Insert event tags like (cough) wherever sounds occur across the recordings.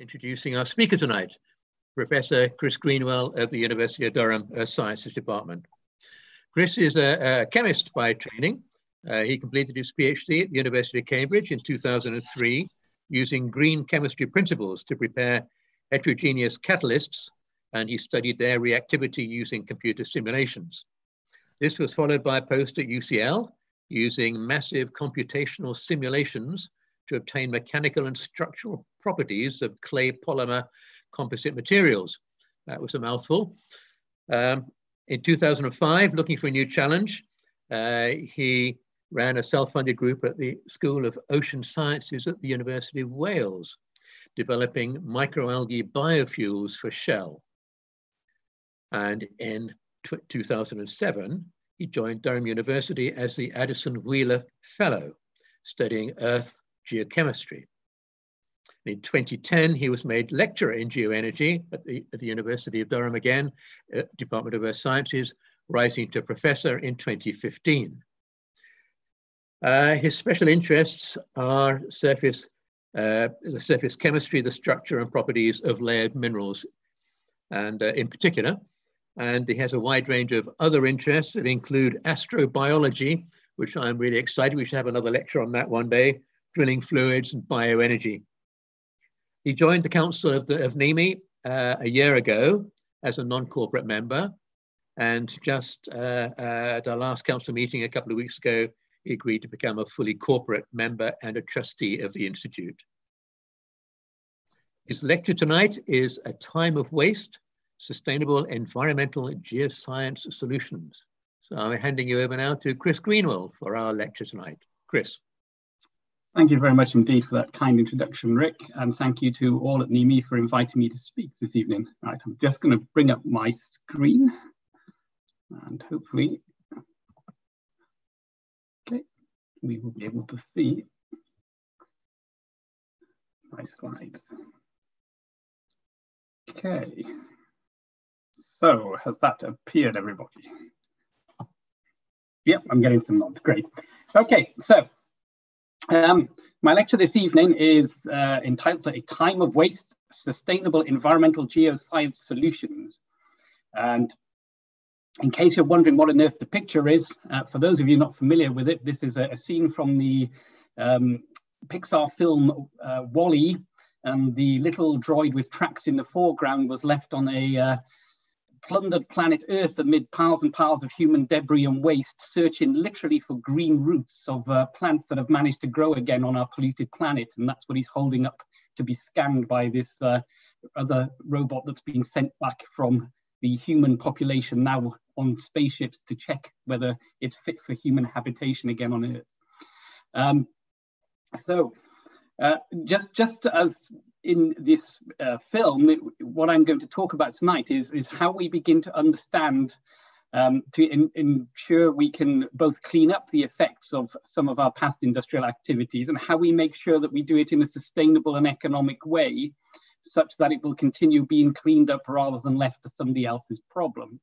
introducing our speaker tonight, Professor Chris Greenwell at the University of Durham Earth Sciences Department. Chris is a, a chemist by training. Uh, he completed his PhD at the University of Cambridge in 2003 using green chemistry principles to prepare heterogeneous catalysts, and he studied their reactivity using computer simulations. This was followed by a post at UCL using massive computational simulations to obtain mechanical and structural properties of clay polymer composite materials. That was a mouthful. Um, in 2005, looking for a new challenge, uh, he ran a self-funded group at the School of Ocean Sciences at the University of Wales, developing microalgae biofuels for Shell. And in 2007, he joined Durham University as the Addison Wheeler Fellow, studying Earth geochemistry. In 2010, he was made lecturer in geoenergy at the, at the University of Durham again, uh, Department of Earth Sciences, rising to professor in 2015. Uh, his special interests are surface, uh, the surface chemistry, the structure and properties of layered minerals, and uh, in particular, and he has a wide range of other interests that include astrobiology, which I'm really excited. We should have another lecture on that one day, drilling fluids and bioenergy. He joined the council of, the, of NEIMME uh, a year ago as a non-corporate member. And just uh, uh, at our last council meeting a couple of weeks ago, he agreed to become a fully corporate member and a trustee of the Institute. His lecture tonight is A Time of Waste, Sustainable Environmental Geoscience Solutions. So I'm handing you over now to Chris Greenwell for our lecture tonight. Chris. Thank you very much indeed for that kind introduction, Rick, and thank you to all at NEIMME for inviting me to speak this evening. Right, I'm just going to bring up my screen and hopefully, okay, we will be able to see my slides. Okay, so has that appeared, everybody? Yep, I'm getting some nods, great. Okay, so um, my lecture this evening is uh, entitled A Time of Waste, Sustainable Environmental Geoscience Solutions. And in case you're wondering what on earth the picture is, uh, for those of you not familiar with it, this is a, a scene from the um, Pixar film uh, WALL-E, and the little droid with tracks in the foreground was left on a uh, plundered planet Earth amid piles and piles of human debris and waste, searching literally for green roots of uh, plants that have managed to grow again on our polluted planet. And that's what he's holding up to be scanned by this uh, other robot that's been sent back from the human population now on spaceships to check whether it's fit for human habitation again on Earth. Um, so uh, just, just as in this uh, film, what I'm going to talk about tonight is, is how we begin to understand um, to in, ensure we can both clean up the effects of some of our past industrial activities and how we make sure that we do it in a sustainable and economic way such that it will continue being cleaned up rather than left to somebody else's problem.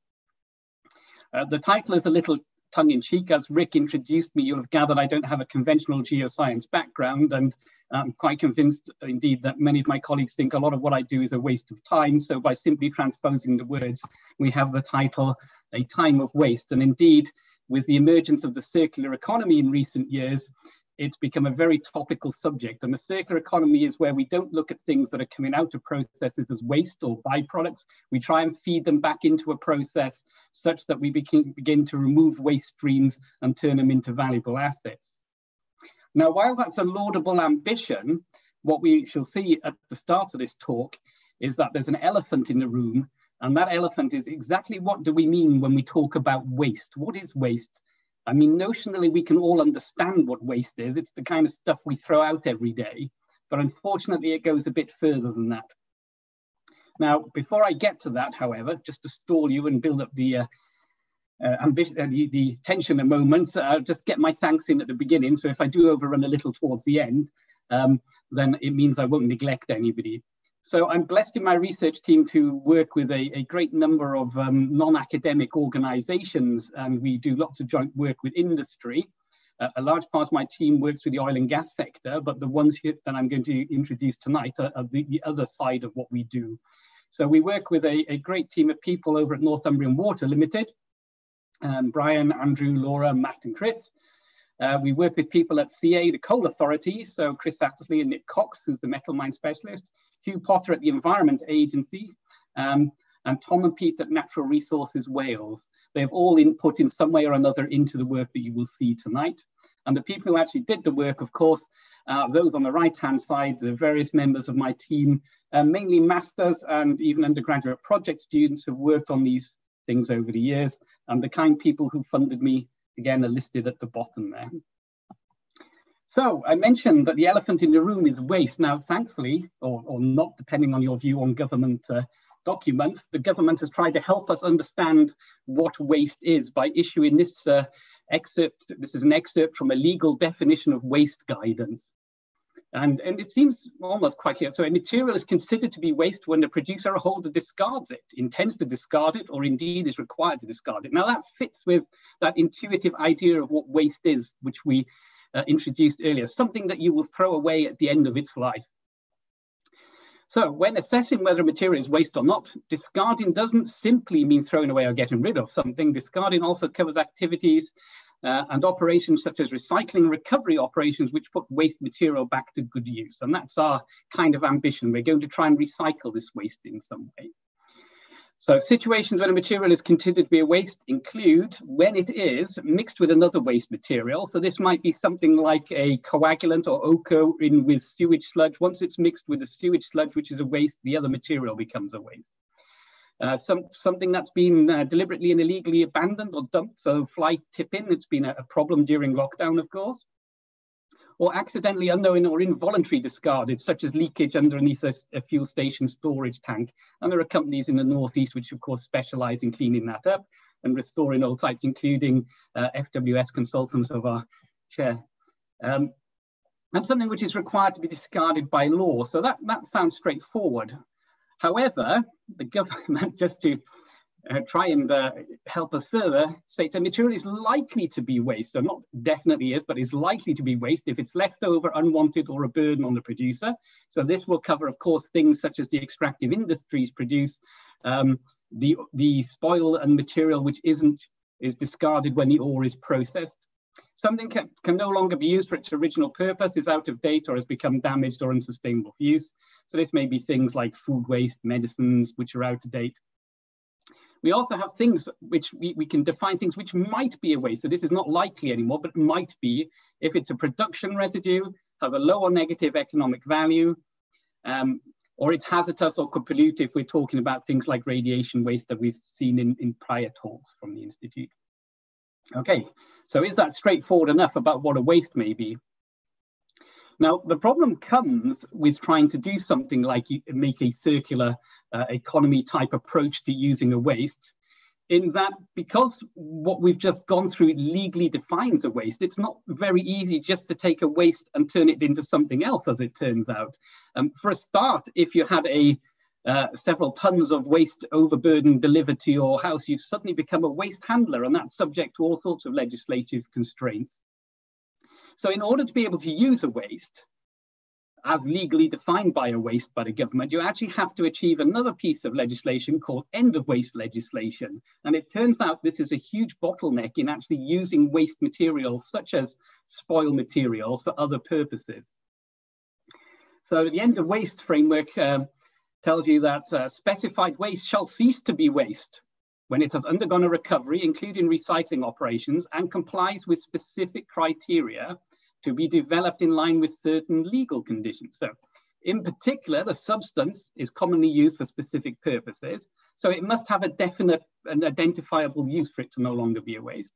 Uh, the title is a little tongue-in-cheek. As Rick introduced me, you'll have gathered I don't have a conventional geoscience background and I'm quite convinced indeed that many of my colleagues think a lot of what I do is a waste of time. So by simply transposing the words, we have the title, A Time of Waste. And indeed, with the emergence of the circular economy in recent years, it's become a very topical subject. And the circular economy is where we don't look at things that are coming out of processes as waste or byproducts. We try and feed them back into a process such that we begin, begin to remove waste streams and turn them into valuable assets. Now, while that's a laudable ambition, what we shall see at the start of this talk is that there's an elephant in the room, and that elephant is exactly what do we mean when we talk about waste? What is waste? I mean, notionally, we can all understand what waste is. It's the kind of stuff we throw out every day, but unfortunately, it goes a bit further than that. Now, before I get to that, however, just to stall you and build up the uh, uh, ambition, uh, the, the tension a moment, I'll just get my thanks in at the beginning. So if I do overrun a little towards the end, um, then it means I won't neglect anybody. So I'm blessed in my research team to work with a, a great number of um, non-academic organizations and we do lots of joint work with industry. Uh, a large part of my team works with the oil and gas sector, but the ones that I'm going to introduce tonight are, are the, the, other side of what we do. So we work with a, a great team of people over at Northumbrian Water Limited, um, Brian, Andrew, Laura, Matt and Chris. Uh, we work with people at CA, the coal authority, so Chris Atterley and Nick Cox, who's the metal mine specialist, Hugh Potter at the Environment Agency, um, and Tom and Pete at Natural Resources Wales. They've all input in some way or another into the work that you will see tonight. And the people who actually did the work, of course, uh, those on the right-hand side, the various members of my team, uh, mainly masters and even undergraduate project students who've worked on these things over the years. And the kind people who funded me, again, are listed at the bottom there. So I mentioned that the elephant in the room is waste. Now, thankfully, or, or not, depending on your view on government uh, documents, the government has tried to help us understand what waste is by issuing this uh, excerpt. This is an excerpt from a legal definition of waste guidance. And, and it seems almost quite clear. So a material is considered to be waste when the producer or holder discards it, intends to discard it, or indeed is required to discard it. Now that fits with that intuitive idea of what waste is, which we uh, introduced earlier, something that you will throw away at the end of its life. So when assessing whether a material is waste or not, discarding doesn't simply mean throwing away or getting rid of something. Discarding also covers activities uh, and operations such as recycling recovery operations, which put waste material back to good use. And that's our kind of ambition. We're going to try and recycle this waste in some way. So situations when a material is considered to be a waste include when it is mixed with another waste material. So this might be something like a coagulant or ochre in with sewage sludge. Once it's mixed with the sewage sludge, which is a waste, the other material becomes a waste. Uh, some, something that's been uh, deliberately and illegally abandoned or dumped, so fly tipping, it's been a, a problem during lockdown, of course or accidentally unknown or involuntary discarded, such as leakage underneath a, a, fuel station storage tank. And there are companies in the Northeast which, of course, specialize in cleaning that up and restoring old sites, including uh, FWS consultants of our chair. Um, and something which is required to be discarded by law. So that, that sounds straightforward. However, the (laughs) government, just to uh, try and uh, help us further, states a material is likely to be waste, so not definitely is, but is likely to be waste if it's left over, unwanted, or a burden on the producer. So this will cover, of course, things such as the extractive industries produce, um, the, the spoil and material which isn't is discarded when the ore is processed. Something can, can no longer be used for its original purpose, is out of date, or has become damaged or unsustainable for use. So this may be things like food waste, medicines, which are out of date, we also have things which we, we can define things which might be a waste. So this is not likely anymore, but might be if it's a production residue, has a low or negative economic value, um, or it's hazardous or could pollute if we're talking about things like radiation waste that we've seen in, in prior talks from the Institute. Okay, so is that straightforward enough about what a waste may be? Now, the problem comes with trying to do something like make a circular uh, economy type approach to using a waste, in that because what we've just gone through legally defines a waste, it's not very easy just to take a waste and turn it into something else, as it turns out. Um, for a start, if you had a uh, several tons of waste overburden delivered to your house, you've suddenly become a waste handler, and that's subject to all sorts of legislative constraints. So in order to be able to use a waste, as legally defined by a waste by the government, you actually have to achieve another piece of legislation called end of waste legislation. And it turns out this is a huge bottleneck in actually using waste materials such as spoil materials for other purposes. So the end of waste framework uh, tells you that uh, specified waste shall cease to be waste when it has undergone a recovery, including recycling operations, and complies with specific criteria to be developed in line with certain legal conditions. So in particular, the substance is commonly used for specific purposes, so it must have a definite and identifiable use for it to no longer be a waste.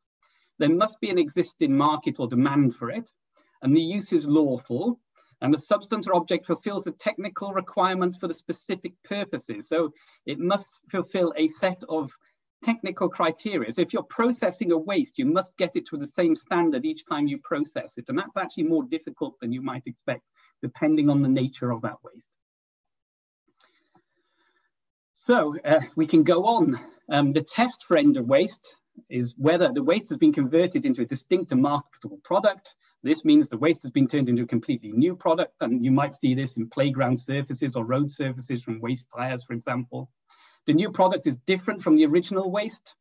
There must be an existing market or demand for it, and the use is lawful, and the substance or object fulfills the technical requirements for the specific purposes. So it must fulfill a set of technical criteria. If you're processing a waste, you must get it to the same standard each time you process it. And that's actually more difficult than you might expect, depending on the nature of that waste. So uh, we can go on. Um, the test for end of waste is whether the waste has been converted into a distinct and marketable product. This means the waste has been turned into a completely new product, and you might see this in playground surfaces or road surfaces from waste tires, for example. The new product is different from the original waste.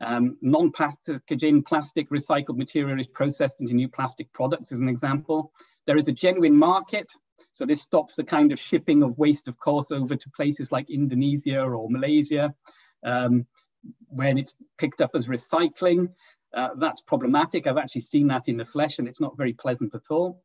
Um, Non-pathogen plastic recycled material is processed into new plastic products as an example. There is a genuine market. So this stops the kind of shipping of waste, of course, over to places like Indonesia or Malaysia. Um, when it's picked up as recycling, uh, that's problematic. I've actually seen that in the flesh and it's not very pleasant at all.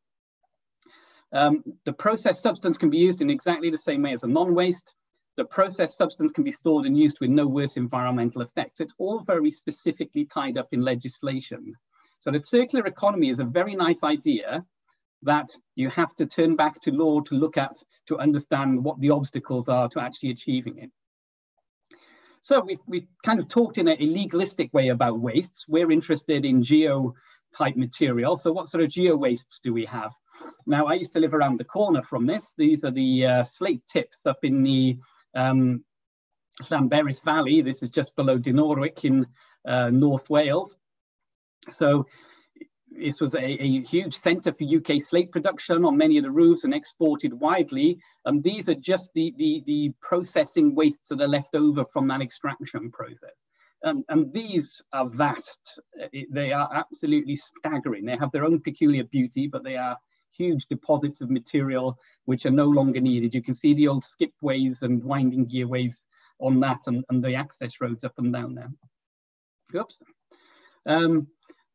Um, the processed substance can be used in exactly the same way as a non-waste. The processed substance can be stored and used with no worse environmental effects. It's all very specifically tied up in legislation. So the circular economy is a very nice idea that you have to turn back to law to look at, to understand what the obstacles are to actually achieving it. So we've, we've kind of talked in a, a legalistic way about wastes. We're interested in geo type material. So what sort of geo wastes do we have? Now, I used to live around the corner from this. These are the uh, slate tips up in the um, Llanberis Valley. This is just below Dinorwig in uh, North Wales. So this was a, a, huge center for UK slate production on many of the roofs and exported widely. And these are just the, the, the processing wastes that are left over from that extraction process. Um, and these are vast. They are absolutely staggering. They have their own peculiar beauty, but they are huge deposits of material which are no longer needed. You can see the old skipways and winding gearways on that and, and the access roads up and down there. Oops. Um,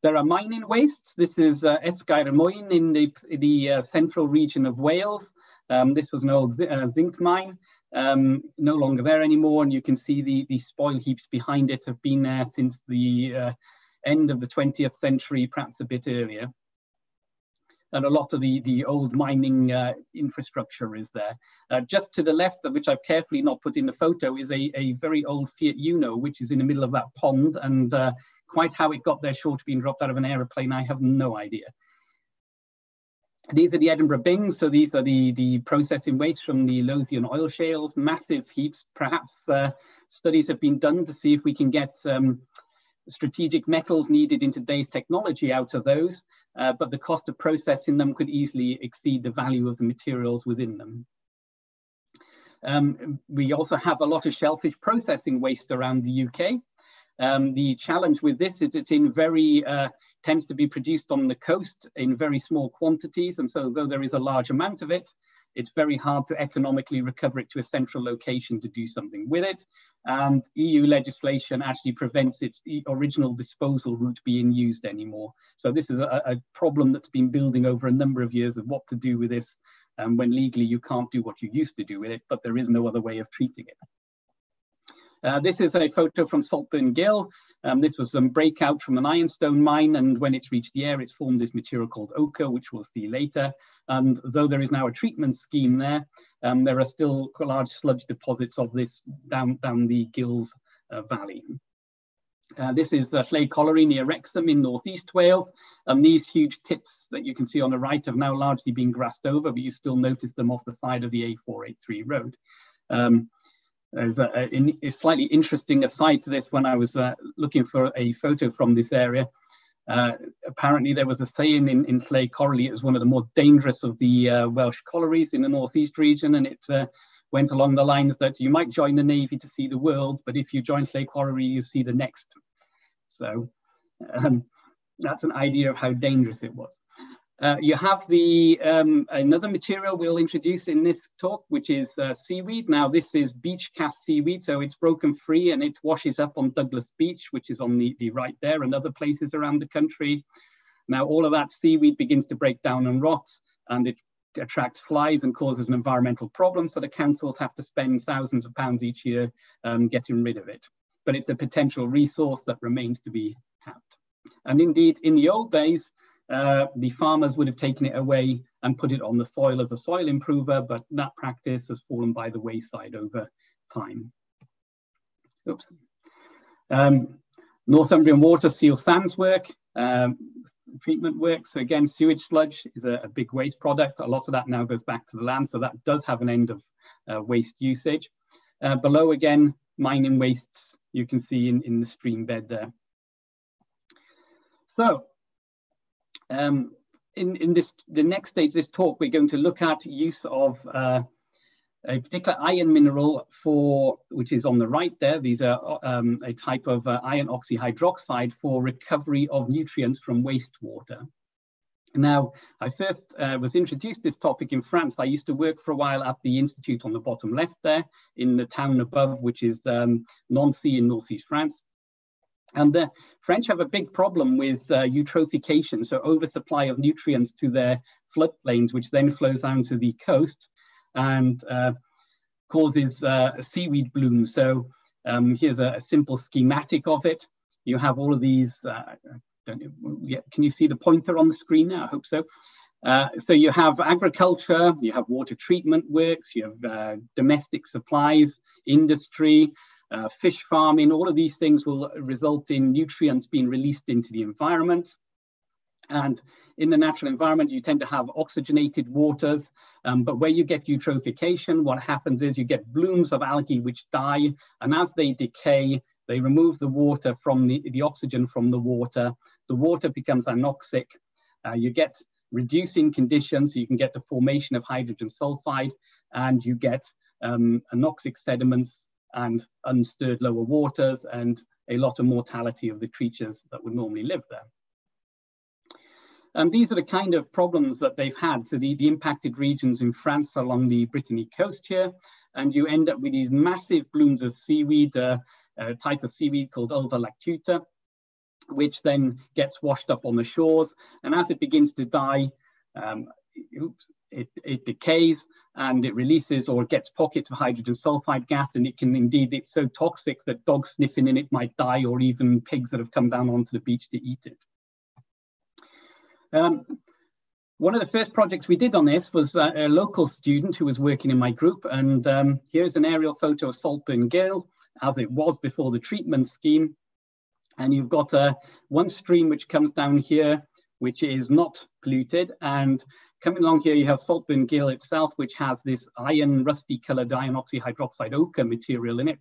there are mining wastes. This is uh, Esgair Mwyn in the, the uh, central region of Wales. Um, this was an old uh, zinc mine, um, no longer there anymore. And you can see the, the spoil heaps behind it have been there since the uh, end of the 20th century, perhaps a bit earlier and a lot of the, the old mining uh, infrastructure is there. Uh, just to the left, which I've carefully not put in the photo, is a, a very old Fiat Uno, which is in the middle of that pond. And uh, quite how it got there short of being dropped out of an aeroplane, I have no idea. These are the Edinburgh bings. So these are the, the processing waste from the Lothian oil shales, massive heaps. Perhaps uh, studies have been done to see if we can get um, strategic metals needed in today's technology out of those, uh, but the cost of processing them could easily exceed the value of the materials within them. Um, we also have a lot of shellfish processing waste around the UK. Um, the challenge with this is it's in very, uh, tends to be produced on the coast in very small quantities. And so though there is a large amount of it, it's very hard to economically recover it to a central location to do something with it. And EU legislation actually prevents its original disposal route being used anymore. So this is a, a problem that's been building over a number of years of what to do with this um, when legally you can't do what you used to do with it, but there is no other way of treating it. Uh, this is a photo from Saltburn Gill. Um, this was a breakout from an ironstone mine, and when it's reached the air, it's formed this material called ochre, which we'll see later. And though there is now a treatment scheme there, um, there are still large sludge deposits of this down, down the Gills uh, Valley. Uh, this is the Llay Colliery near Wrexham in northeast Wales. And these huge tips that you can see on the right have now largely been grassed over, but you still notice them off the side of the A483 road. Um, there's a, a, a, slightly interesting aside to this when I was uh, looking for a photo from this area. Uh, apparently there was a saying in, in Llay Colliery, it was one of the more dangerous of the uh, Welsh collieries in the northeast region, and it uh, went along the lines that you might join the Navy to see the world, but if you join Llay Colliery, you see the next. So um, that's an idea of how dangerous it was. Uh, you have the um, another material we'll introduce in this talk, which is uh, seaweed. Now, this is beach cast seaweed, so it's broken free and it washes up on Douglas Beach, which is on the, the right there, and other places around the country. Now, all of that seaweed begins to break down and rot, and it attracts flies and causes an environmental problem. So the councils have to spend thousands of pounds each year um, getting rid of it. But it's a potential resource that remains to be tapped. And indeed, in the old days, uh, the farmers would have taken it away and put it on the soil as a soil improver, but that practice has fallen by the wayside over time. Oops. Um, Northumbrian Water seal sands work, um, treatment work. So again, sewage sludge is a, a, big waste product. A lot of that now goes back to the land, so that does have an end of uh, waste usage. Uh, below again, mining wastes you can see in, in the stream bed there. So um, in, in this the next stage of this talk, we're going to look at use of uh, a particular iron mineral for, which is on the right there. These are um, a type of uh, iron oxyhydroxide for recovery of nutrients from wastewater. Now, I first uh, was introduced this topic in France. I used to work for a while at the institute on the bottom left there in the town above, which is um, Nancy in northeast France. And the French have a big problem with uh, eutrophication, so oversupply of nutrients to their floodplains, which then flows down to the coast and uh, causes uh, seaweed bloom. So um, here's a, a, simple schematic of it. You have all of these, uh, yeah, can you see the pointer on the screen now? I hope so. Uh, so you have agriculture, you have water treatment works, you have uh, domestic supplies, industry, uh, fish farming, all of these things will result in nutrients being released into the environment. And in the natural environment, you tend to have oxygenated waters, um, but where you get eutrophication, what happens is you get blooms of algae which die, and as they decay, they remove the water from the, the oxygen from the water. The water becomes anoxic. Uh, you get reducing conditions, so you can get the formation of hydrogen sulfide, and you get um, anoxic sediments and unstirred lower waters and a lot of mortality of the creatures that would normally live there. And these are the kind of problems that they've had. So the, the impacted regions in France along the Brittany coast here, and you end up with these massive blooms of seaweed, uh, a type of seaweed called Ulva lactuca, which then gets washed up on the shores. And as it begins to die, um, oops, it, it decays and it releases or gets pockets of hydrogen sulfide gas and it can indeed, it's so toxic that dogs sniffing in it might die or even pigs that have come down onto the beach to eat it. Um, one of the first projects we did on this was uh, a local student who was working in my group and um, here's an aerial photo of Saltburn Gill as it was before the treatment scheme. And you've got uh, one stream which comes down here, which is not polluted. And Coming along here, you have Saltburn Gill itself, which has this iron, rusty colored iron oxyhydroxide ochre material in it.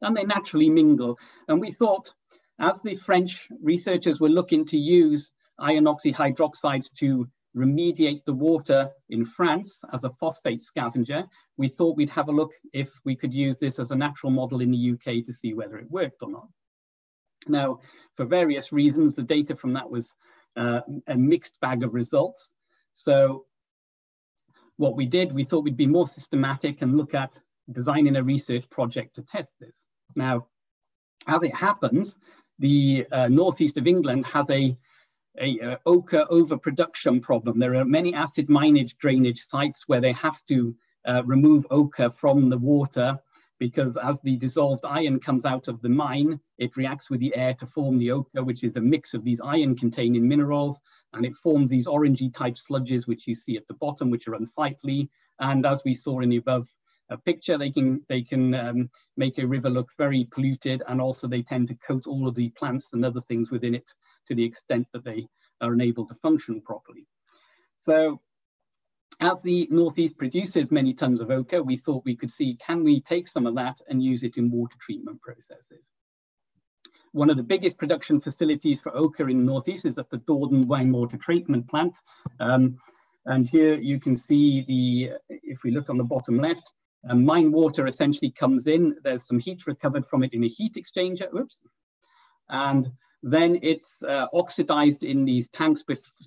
And they naturally mingle. And we thought, as the French researchers were looking to use iron oxyhydroxides to remediate the water in France as a phosphate scavenger, we thought we'd have a look if we could use this as a natural model in the UK to see whether it worked or not. Now, for various reasons, the data from that was uh, a mixed bag of results. So what we did, we thought we'd be more systematic and look at designing a research project to test this. Now, as it happens, the uh, northeast of England has a, a, a ochre overproduction problem. There are many acid mine drainage sites where they have to uh, remove ochre from the water because as the dissolved iron comes out of the mine, it reacts with the air to form the ochre, which is a mix of these iron-containing minerals, and it forms these orangey type sludges, which you see at the bottom, which are unsightly. And as we saw in the above uh, picture, they can, they can um, make a river look very polluted, and also they tend to coat all of the plants and other things within it to the extent that they are unable to function properly. So as the Northeast produces many tons of ochre, we thought we could see, can we take some of that and use it in water treatment processes? One of the biggest production facilities for ochre in the Northeast is at the Dawdon Mine Water Treatment Plant. Um, and here you can see the, if we look on the bottom left, um, mine water essentially comes in, there's some heat recovered from it in a heat exchanger, oops, and then it's uh, oxidized in these tanks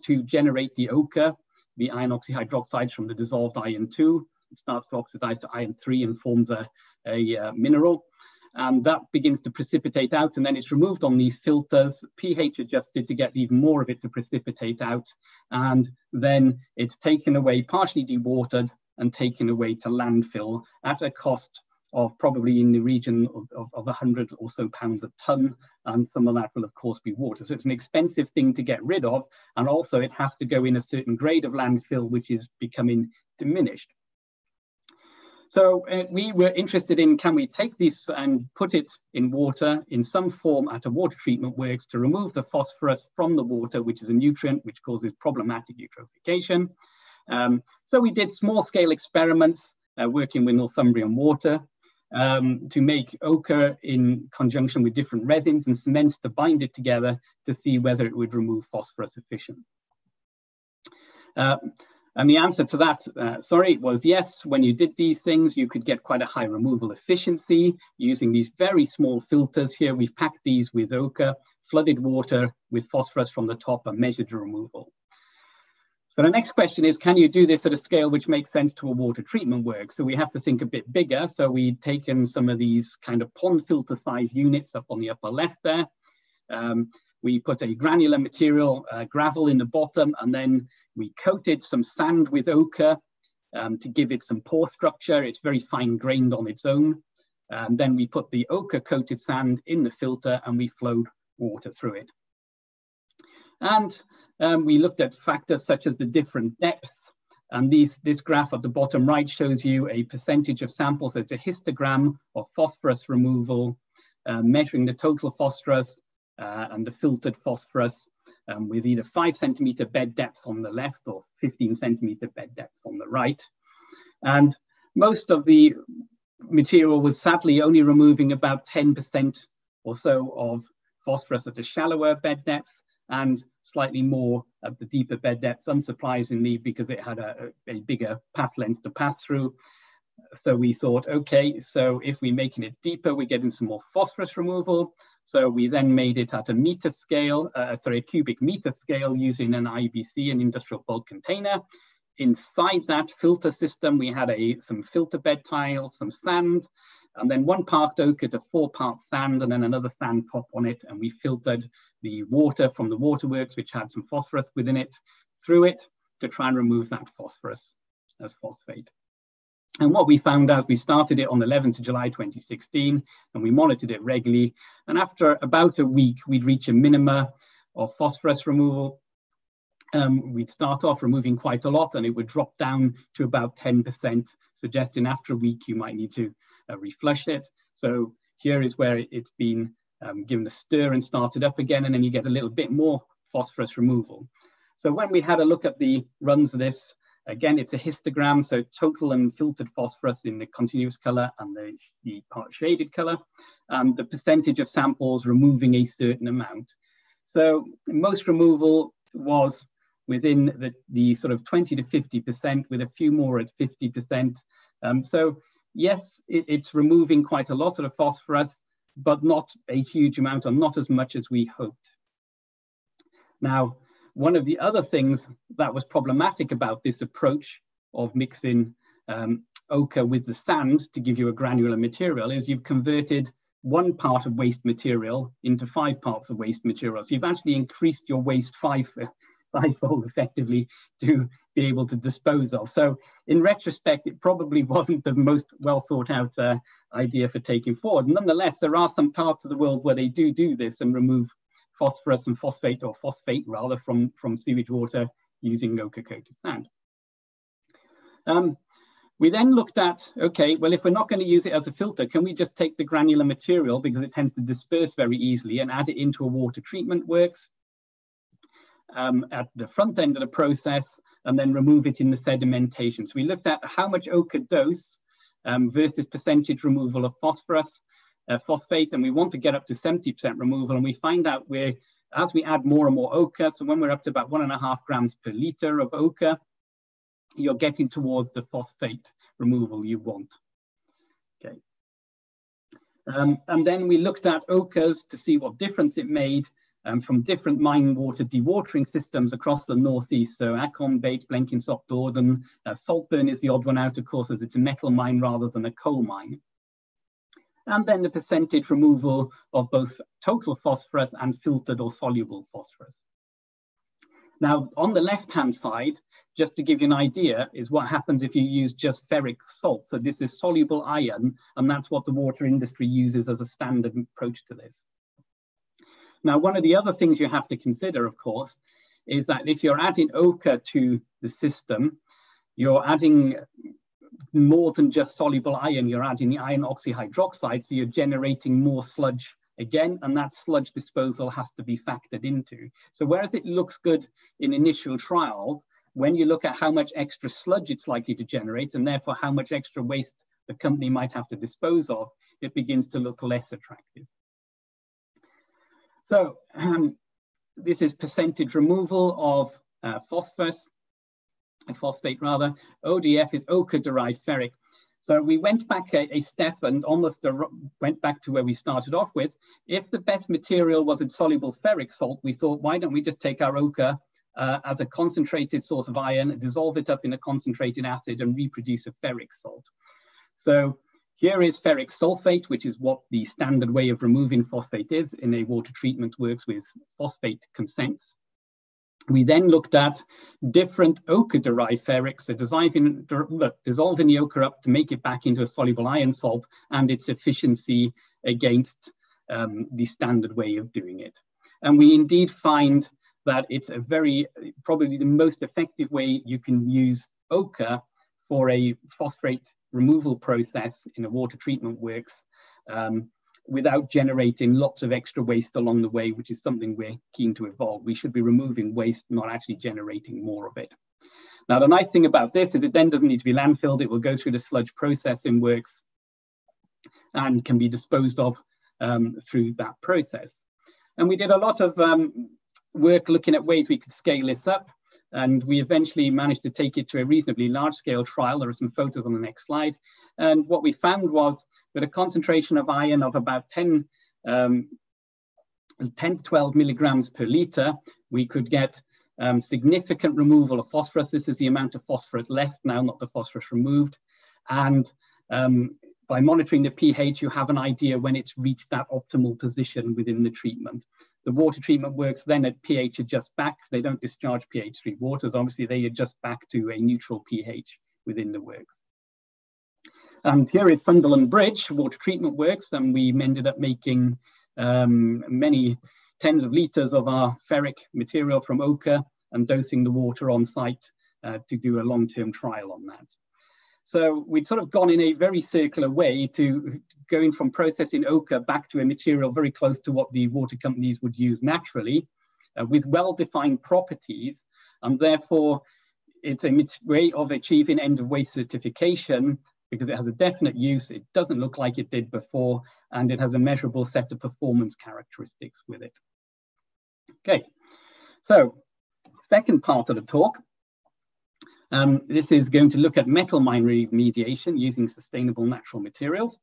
to generate the ochre the iron oxyhydroxides from the dissolved iron 2. It starts to oxidize to iron 3 and forms a, a uh, mineral. And that begins to precipitate out and then it's removed on these filters, pH adjusted to get even more of it to precipitate out. And then it's taken away, partially dewatered and taken away to landfill at a cost of probably in the region of, of, of 100 or so pounds a ton. And some of that will, of course, be water. So it's an expensive thing to get rid of. And also it has to go in a certain grade of landfill, which is becoming diminished. So uh, we were interested in, can we take this and put it in water in some form at a water treatment works to remove the phosphorus from the water, which is a nutrient which causes problematic eutrophication. Um, so we did small scale experiments uh, working with Northumbrian water um, to make ochre in conjunction with different resins and cements to bind it together to see whether it would remove phosphorus efficient. Uh, and the answer to that, uh, sorry, was yes. When you did these things, you could get quite a high removal efficiency using these very small filters here. We've packed these with ochre, flooded water with phosphorus from the top and measured the removal. So the next question is, can you do this at a scale which makes sense to a water treatment work? So we have to think a bit bigger. So we've taken some of these kind of pond filter size units up on the upper left there. Um, we put a granular material, uh, gravel in the bottom, and then we coated some sand with ochre um, to give it some pore structure. It's very fine grained on its own. And then we put the ochre coated sand in the filter and we flowed water through it. And um, we looked at factors such as the different depth. And these, this graph at the bottom right shows you a percentage of samples. It's a histogram of phosphorus removal, uh, measuring the total phosphorus uh, and the filtered phosphorus um, with either five centimeter bed depths on the left or 15 centimeter bed depth on the right. And most of the material was sadly only removing about 10% or so of phosphorus at the shallower bed depth and slightly more at the deeper bed depth, unsurprisingly, because it had a, a bigger path length to pass through. So we thought, okay, so if we're making it deeper, we're getting some more phosphorus removal. So we then made it at a meter scale, uh, sorry, a cubic meter scale using an IBC, an industrial bulk container. Inside that filter system, we had a, some filter bed tiles, some sand, and then one part ochre to four parts sand and then another sand top on it. And we filtered the water from the waterworks, which had some phosphorus within it, through it to try and remove that phosphorus as phosphate. And what we found as we started it on the 11th of July 2016, and we monitored it regularly, and after about a week, we'd reach a minima of phosphorus removal. Um, we'd start off removing quite a lot, and it would drop down to about 10%, suggesting after a week you might need to reflush it. So here is where it's been um, given a stir and started up again, and then you get a little bit more phosphorus removal. So when we had a look at the runs of this, again, it's a histogram, so total and filtered phosphorus in the continuous color and the, the part shaded color, and the percentage of samples removing a certain amount. So most removal was within the, the sort of 20 to 50%, with a few more at 50%. Um, so yes, it, it's removing quite a lot of the phosphorus, but not a huge amount or not as much as we hoped. Now, one of the other things that was problematic about this approach of mixing um, ochre with the sand to give you a granular material is you've converted one part of waste material into five parts of waste material. So you've actually increased your waste five, fivefold effectively to be able to dispose of. So in retrospect, it probably (laughs) wasn't the most well thought out uh, idea for taking forward. Nonetheless, there are some parts of the world where they do do this and remove phosphorus and phosphate or phosphate rather from, from sewage water using ochre coated sand. Um, we then looked at, okay, well, if we're not going to use it as a filter, can we just take the granular material because it tends to disperse very easily and add it into a water treatment works um, at the front end of the process and then remove it in the sedimentation. So we looked at how much ochre dose um, versus percentage removal of phosphorus, uh, phosphate, and we want to get up to 70% removal. And we find out where, as we add more and more ochre, so when we're up to about one and a half grams per liter of ochre, you're getting towards the phosphate removal you want. Okay. Um, and then we looked at ochres to see what difference it made um, from different mine water dewatering systems across the northeast. So Acomb, Bates, Blenkinsopp, Dawdon. Uh, Saltburn is the odd one out, of course, as it's a metal mine rather than a coal mine. And then the percentage removal of both total phosphorus and filtered or soluble phosphorus. Now, on the left-hand side, just to give you an idea, is what happens if you use just ferric salt. So this is soluble iron, and that's what the water industry uses as a standard approach to this. Now, one of the other things you have to consider, of course, is that if you're adding ochre to the system, you're adding more than just soluble iron, you're adding the iron oxyhydroxide, so you're generating more sludge again, and that sludge disposal has to be factored into. So whereas it looks good in initial trials, when you look at how much extra sludge it's likely to generate, and therefore how much extra waste the company might have to dispose of, it begins to look less attractive. So um, this is percentage removal of uh, phosphorus, phosphate rather. ODF is ochre-derived ferric. So we went back a, a step and almost went back to where we started off with. If the best material was insoluble ferric salt, we thought, why don't we just take our ochre uh, as a concentrated source of iron, dissolve it up in a concentrated acid and reproduce a ferric salt. So here is ferric sulfate, which is what the standard way of removing phosphate is in a water treatment works with phosphate consents. We then looked at different ochre-derived ferrics, so dissolving, dissolving the ochre up to make it back into a soluble iron salt and its efficiency against um, the standard way of doing it. And we indeed find that it's a very, probably the most effective way you can use ochre for a phosphate removal process in a water treatment works um, without generating lots of extra waste along the way, which is something we're keen to evolve. We should be removing waste, not actually generating more of it. Now, the nice thing about this is it then doesn't need to be landfilled. It will go through the sludge processing works and can be disposed of um, through that process. And we did a lot of um, work looking at ways we could scale this up. And we eventually managed to take it to a reasonably large scale trial. There are some photos on the next slide. And what we found was with a concentration of iron of about 10, um, 10 to 12 milligrams per liter, we could get um, significant removal of phosphorus. This is the amount of phosphorus left now, not the phosphorus removed. And um, by monitoring the pH, you have an idea when it's reached that optimal position within the treatment. The water treatment works then at pH adjust back. They don't discharge pH-3 waters. Obviously, they adjust back to a neutral pH within the works. And here is Sunderland Bridge, water treatment works, and we ended up making um, many tens of litres of our ferric material from ochre and dosing the water on site uh, to do a long-term trial on that. So we'd sort of gone in a very circular way to going from processing ochre back to a material very close to what the water companies would use naturally uh, with well-defined properties. And therefore, it's a way of achieving end of waste certification because it has a definite use, it doesn't look like it did before, and it has a measurable set of performance characteristics with it. Okay, so second part of the talk um, this is going to look at metal mine remediation using sustainable natural materials.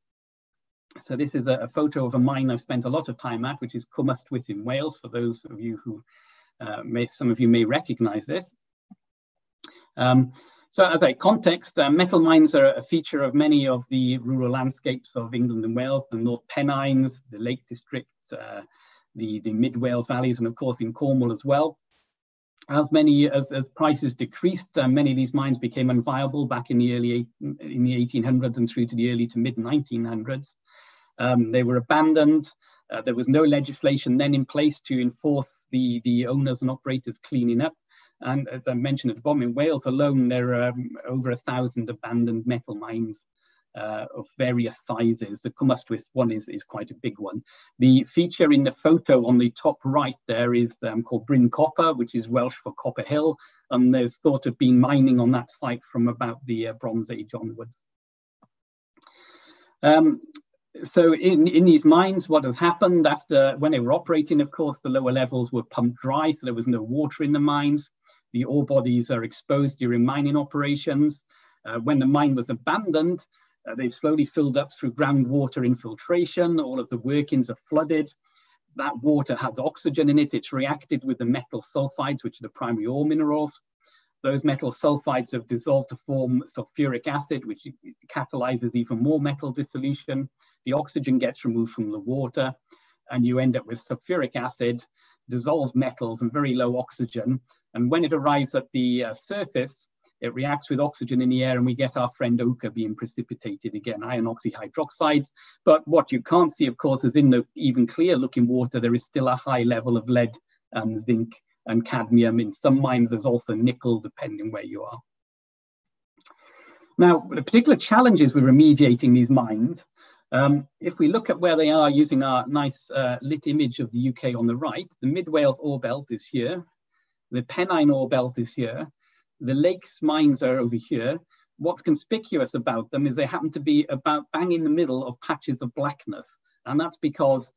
So this is a, a, photo of a mine I've spent a lot of time at, which is Cwm Ystwyth in Wales, for those of you who uh, may, some of you may recognize this. Um, so as a context, uh, metal mines are a feature of many of the rural landscapes of England and Wales, the North Pennines, the Lake District, uh, the, the Mid Wales valleys, and of course in Cornwall as well as many as, as prices decreased, uh, many of these mines became unviable back in the early in the 1800s and through to the early to mid 1900s. Um, they were abandoned. Uh, there was no legislation then in place to enforce the, the owners and operators cleaning up. And as I mentioned at the bottom, in Wales alone, there are um, over a thousand abandoned metal mines uh, of various sizes. The Ystwyth one is, is quite a big one. The feature in the photo on the top right there is um, called Bryn Copa, which is Welsh for Copper Hill. And there's thought of been mining on that site from about the uh, Bronze Age onwards. Um, so in, in these mines, what has happened after, when they were operating, of course, the lower levels were pumped dry, so there was no water in the mines. The ore bodies are exposed during mining operations. Uh, when the mine was abandoned, uh, they've slowly filled up through groundwater infiltration. All of the workings are flooded. That water has oxygen in it. It's reacted with the metal sulfides, which are the primary ore minerals. Those metal sulfides have dissolved to form sulfuric acid, which catalyzes even more metal dissolution. The oxygen gets removed from the water, and you end up with sulfuric acid, dissolved metals, and very low oxygen. And when it arrives at the uh, surface, it reacts with oxygen in the air and we get our friend ochre being precipitated again, iron oxyhydroxides. But what you can't see, of course, is in the even clear looking water, there is still a high level of lead and zinc and cadmium. In some mines, there's also nickel, depending where you are. Now, the particular challenges with remediating these mines, um, if we look at where they are using our nice uh, lit image of the UK on the right, the Mid Wales ore belt is here, the Pennine ore belt is here, the lakes mines are over here. what's conspicuous about them is they happen to be about bang in the middle of patches of blackness. And that's because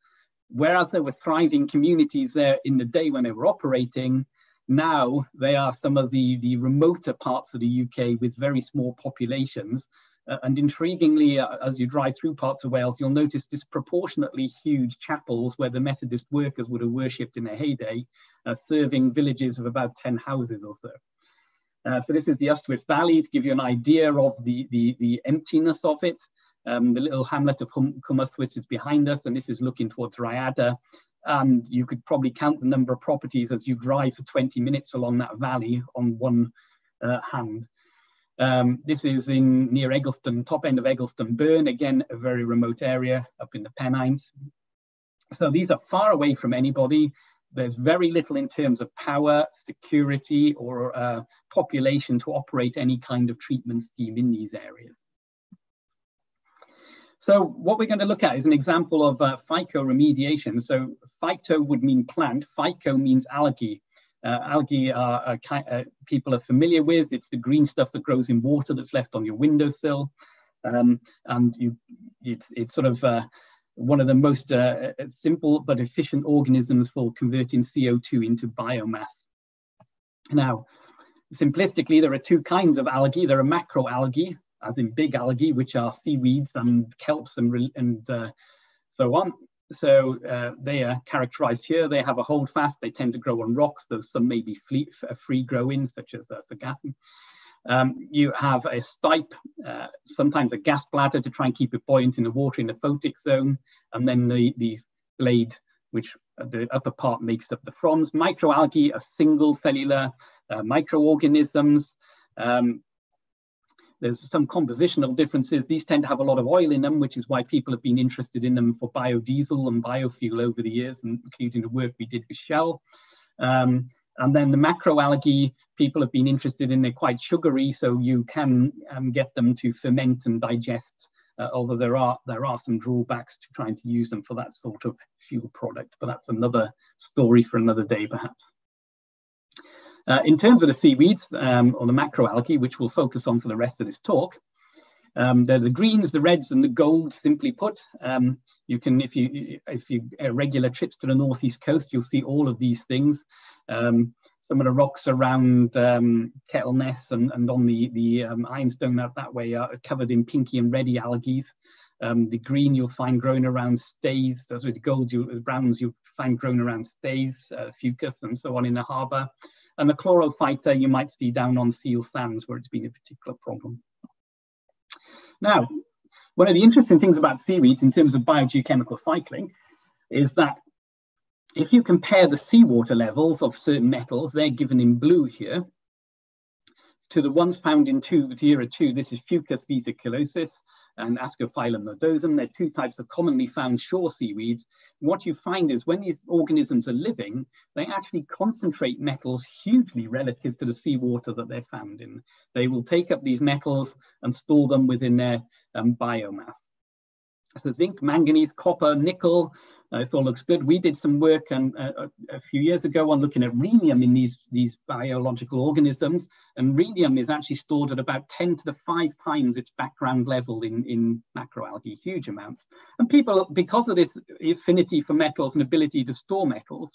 whereas there were thriving communities there in the day when they were operating, now they are some of the, the remoter parts of the UK with very small populations. Uh, and intriguingly, uh, as you drive through parts of Wales, you'll notice disproportionately huge chapels where the Methodist workers would have worshipped in their heyday, uh, serving villages of about 10 houses or so. Uh, so this is the Ystwyth Valley to give you an idea of the, the, the emptiness of it. Um, the little hamlet of hum Cwm is behind us, and this is looking towards Rhayader. And you could probably count the number of properties as you drive for 20 minutes along that valley on one uh, hand. Um, this is in near Eggleston, top end of Eggleston Burn, again, a very remote area up in the Pennines. So these are far away from anybody. There's very little in terms of power, security, or uh, population to operate any kind of treatment scheme in these areas. So what we're going to look at is an example of uh, phycoremediation. So phyto would mean plant, phyco means algae. Uh, algae are, are uh, people are familiar with. It's the green stuff that grows in water that's left on your windowsill. Um, and you, it's, it's sort of uh, one of the most uh, uh, simple but efficient organisms for converting CO2 into biomass. Now, simplistically, there are two kinds of algae. There are macroalgae, as in big algae, which are seaweeds and kelps and, and uh, so on. So uh, they are characterized here. They have a holdfast. They tend to grow on rocks, though some may be free, free growing, such as uh, sargassum. Um, you have a stipe, uh, sometimes a gas bladder to try and keep it buoyant in the water in the photic zone, and then the, the blade, which uh, the upper part makes up the fronds. Microalgae are single cellular uh, microorganisms. Um, there's some compositional differences. These tend to have a lot of oil in them, which is why people have been interested in them for biodiesel and biofuel over the years, including the work we did with Shell. Um, and then the macroalgae, people have been interested in, they're quite sugary, so you can um, get them to ferment and digest, uh, although there are, there are some drawbacks to trying to use them for that sort of fuel product, but that's another story for another day perhaps. Uh, in terms of the seaweeds, um, or the macroalgae, which we'll focus on for the rest of this talk, um, they're the greens, the reds, and the gold. Simply put, um, you can, if you if you uh, regular trips to the northeast coast, you'll see all of these things. Um, some of the rocks around um, Kettleness and, and on the the um, ironstone out that way are covered in pinky and reddy algae. Um, the green you'll find growing around Staithes. Those with the gold, you, the browns you'll find growing around Staithes, uh, fucus, and so on in the harbour. And the chlorophyta you might see down on seal sands where it's been a particular problem. Now, one of the interesting things about seaweeds in terms of biogeochemical cycling is that if you compare the seawater levels of certain metals, they're given in blue here, to the ones found in two, Tiera 2, this is Fucus vesiculosus and Ascophyllum nodosum. They're two types of commonly found shore seaweeds. What you find is when these organisms are living, they actually concentrate metals hugely relative to the seawater that they're found in. They will take up these metals and store them within their um, biomass. So zinc, manganese, copper, nickel, this all looks good. We did some work and, uh, a few years ago on looking at rhenium in these, these biological organisms. And rhenium is actually stored at about 10 to the five times its background level in, in macroalgae, huge amounts. And people, because of this affinity for metals and ability to store metals,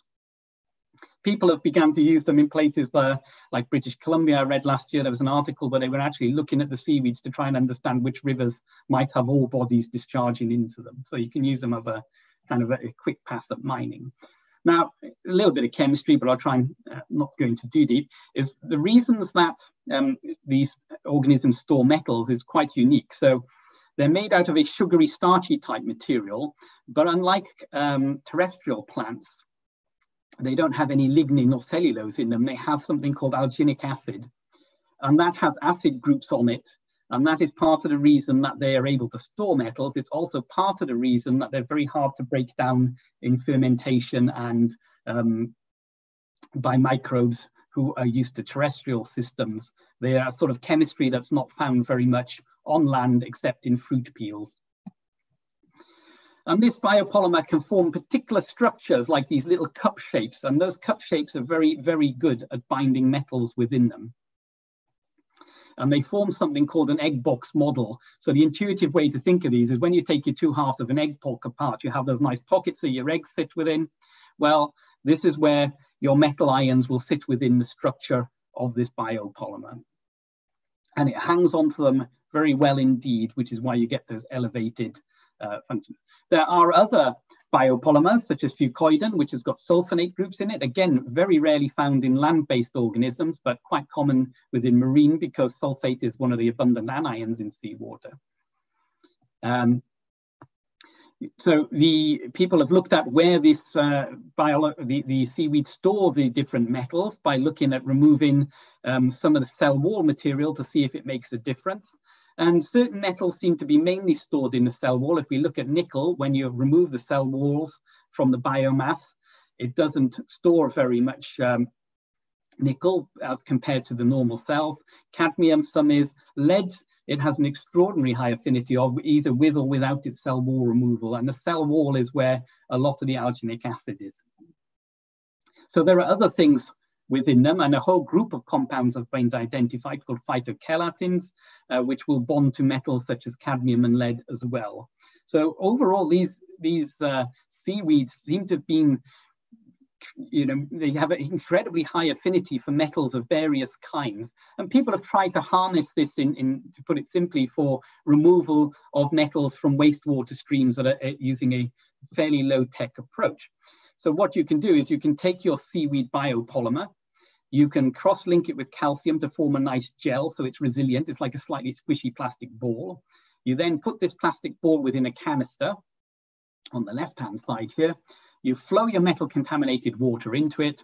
people have begun to use them in places uh, like British Columbia. I read last year there was an article where they were actually looking at the seaweeds to try and understand which rivers might have ore bodies discharging into them. So you can use them as a kind of a, a quick pass at mining. Now, a little bit of chemistry, but I'll try and uh, not go into too deep, is the reasons that um, these organisms store metals is quite unique. So they're made out of a sugary starchy type material, but unlike um, terrestrial plants, they don't have any lignin or cellulose in them. They have something called alginic acid, and that has acid groups on it and that is part of the reason that they are able to store metals. It's also part of the reason that they're very hard to break down in fermentation and um, by microbes who are used to terrestrial systems. They are sort of chemistry that's not found very much on land except in fruit peels. And this biopolymer can form particular structures like these little cup shapes, and those cup shapes are very, very good at binding metals within them. And they form something called an egg box model. So the intuitive way to think of these is when you take your two halves of an egg poke apart, you have those nice pockets that your eggs sit within. Well, this is where your metal ions will sit within the structure of this biopolymer. And it hangs onto them very well indeed, which is why you get those elevated uh, functions. There are other biopolymers such as fucoidan, which has got sulfonate groups in it. Again, very rarely found in land-based organisms, but quite common within marine because sulfate is one of the abundant anions in seawater. Um, so the people have looked at where this uh, bio, the, the seaweed store the different metals by looking at removing um, some of the cell wall material to see if it makes a difference. And certain metals seem to be mainly stored in the cell wall. If we look at nickel, when you remove the cell walls from the biomass, it doesn't store very much um, nickel as compared to the normal cells. Cadmium, some is. Lead, it has an extraordinary high affinity of either with or without its cell wall removal. And the cell wall is where a lot of the alginic acid is. So there are other things within them, and a whole group of compounds have been identified called phytochelatins, uh, which will bond to metals such as cadmium and lead as well. So overall, these, these uh, seaweeds seem to have been you know, they have an incredibly high affinity for metals of various kinds. And people have tried to harness this in, in to put it simply, for removal of metals from wastewater streams that are uh, using a fairly low tech approach. So what you can do is you can take your seaweed biopolymer, you can cross-link it with calcium to form a nice gel so it's resilient. It's like a slightly squishy plastic ball. You then put this plastic ball within a canister on the left-hand side here. You flow your metal contaminated water into it.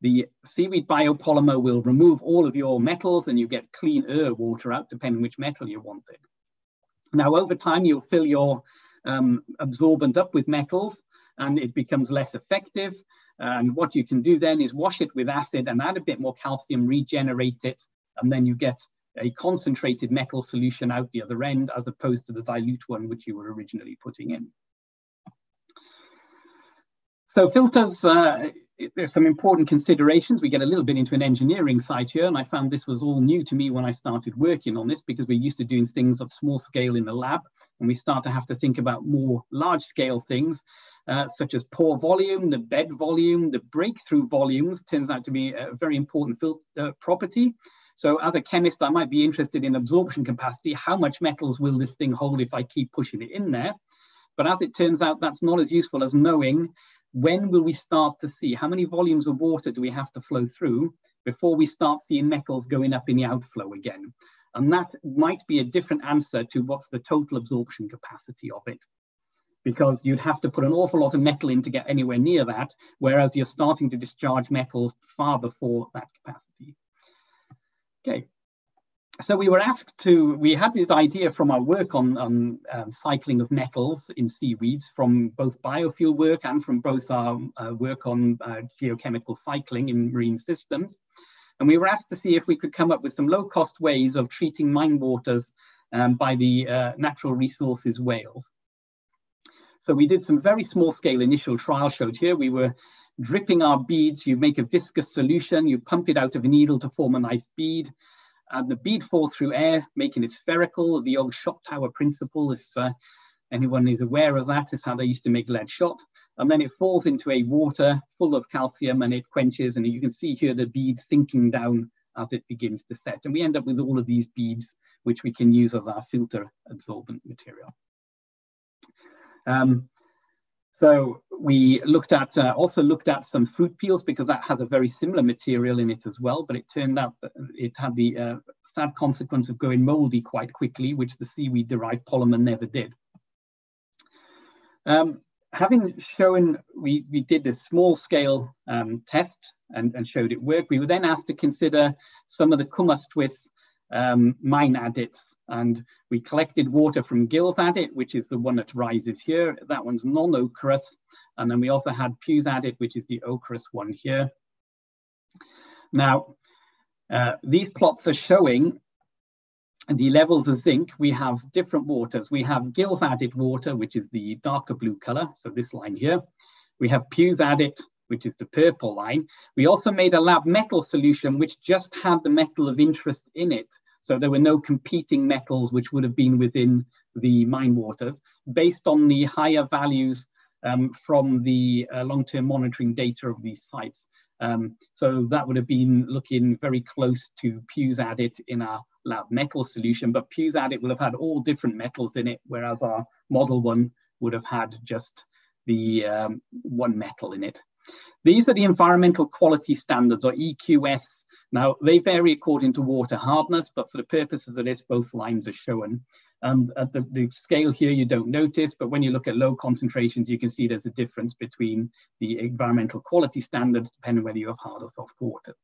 The seaweed biopolymer will remove all of your metals and you get clean water out depending which metal you wanted. Now over time you'll fill your um, absorbent up with metals and it becomes less effective. And what you can do then is wash it with acid and add a bit more calcium, regenerate it, and then you get a concentrated metal solution out the other end as opposed to the dilute one which you were originally putting in. So filters, uh, there's some important considerations. We get a little bit into an engineering side here, and I found this was all new to me when I started working on this because we're used to doing things of small scale in the lab, and we start to have to think about more large scale things. Uh, such as pore volume, the bed volume, the breakthrough volumes turns out to be a very important filter uh, property. So as a chemist, I might be interested in absorption capacity. How much metals will this thing hold if I keep pushing it in there? But as it turns out, that's not as useful as knowing when will we start to see how many volumes of water do we have to flow through before we start seeing metals going up in the outflow again? And that might be a different answer to what's the total absorption capacity of it because you'd have to put an awful lot of metal in to get anywhere near that, whereas you're starting to discharge metals far before that capacity. Okay, so we were asked to, we had this idea from our work on, on um, cycling of metals in seaweeds from both biofuel work and from both our uh, work on uh, geochemical cycling in marine systems. And we were asked to see if we could come up with some low cost ways of treating mine waters um, by the uh, natural resources Wales. So we did some very small scale initial trials showed here. We were dripping our beads. You make a viscous solution, you pump it out of a needle to form a nice bead. And the bead falls through air, making it spherical. The old shot tower principle, if uh, anyone is aware of that, is how they used to make lead shot. And then it falls into a water full of calcium and it quenches. And you can see here the bead sinking down as it begins to set. And we end up with all of these beads, which we can use as our filter absorbent material. Um, so we looked at, uh, also looked at some fruit peels because that has a very similar material in it as well, but it turned out that it had the uh, sad consequence of going moldy quite quickly, which the seaweed derived polymer never did. Um, having shown, we, we did this small scale um, test and, and showed it worked, we were then asked to consider some of the Cwm um, mine adits and we collected water from Gill's Adit, which is the one that rises here. That one's non-ochreous. And then we also had Pugh's Adit, which is the ochreous one here. Now, uh, these plots are showing the levels of zinc. We have different waters. We have Gill's Adit water, which is the darker blue color. So this line here. We have Pugh's Adit, which is the purple line. We also made a lab metal solution, which just had the metal of interest in it So there were no competing metals which would have been within the mine waters based on the higher values um, from the uh, long-term monitoring data of these sites. Um, so that would have been looking very close to Pugh's adit in our lab metal solution, but Pugh's adit will have had all different metals in it, whereas our model one would have had just the um, one metal in it. These are the environmental quality standards or EQS. Now they vary according to water hardness, but for the purposes of this, both lines are shown. And at the, the, scale here, you don't notice, but when you look at low concentrations, you can see there's a difference between the environmental quality standards, depending whether you have hard or soft water.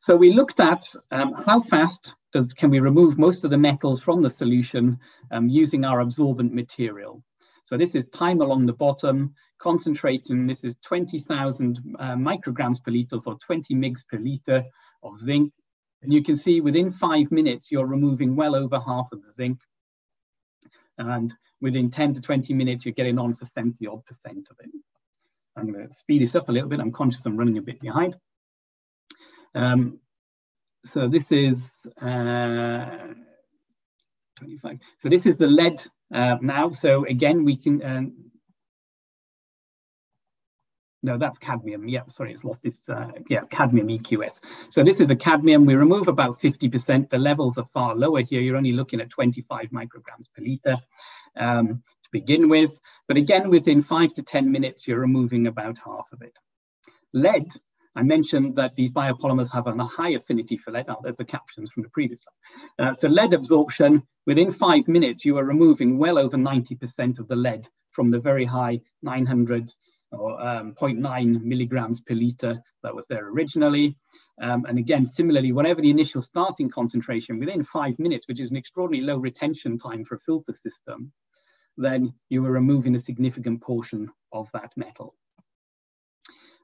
So we looked at um, how fast does, can we remove most of the metals from the solution um, using our absorbent material. So this is time along the bottom, concentrating, this is 20,000 uh, micrograms per liter, or 20 mgs per liter of zinc. And you can see within five minutes, you're removing well over half of the zinc. And within 10 to 20 minutes, you're getting on for 70 odd percent of it. I'm going to speed this up a little bit. I'm conscious I'm running a bit behind. Um, so this is uh, 25. So this is the lead uh, now. So again, we can, um, no, that's cadmium. Yeah, sorry, it's lost its, uh, yeah, cadmium EQS. So this is a cadmium. We remove about 50%. The levels are far lower here. You're only looking at 25 micrograms per liter um, to begin with. But again, within five to 10 minutes, you're removing about half of it. Lead I mentioned that these biopolymers have a high affinity for lead. Oh, there's the captions from the previous slide. Uh, so lead absorption, within five minutes, you are removing well over 90% of the lead from the very high 900 or um, 0.9 milligrams per liter that was there originally. Um, and again, similarly, whatever the initial starting concentration, within five minutes, which is an extraordinarily low retention time for a filter system, then you are removing a significant portion of that metal.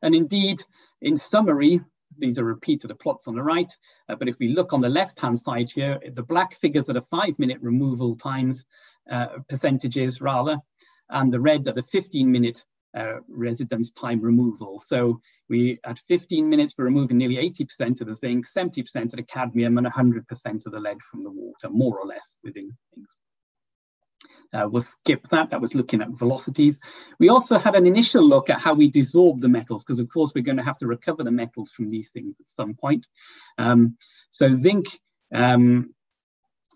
And indeed, in summary, these are repeated the plots on the right, uh, but if we look on the left-hand side here, the black figures are the five-minute removal times, uh, percentages rather, and the red are the 15-minute uh, residence time removal. So we, at 15 minutes, we're removing nearly 80% of the zinc, 70% of the cadmium, and 100% of the lead from the water, more or less within things. Uh, we'll skip that. That was looking at velocities. We also had an initial look at how we desorb the metals, because of course we're going to have to recover the metals from these things at some point. Um, so zinc, um,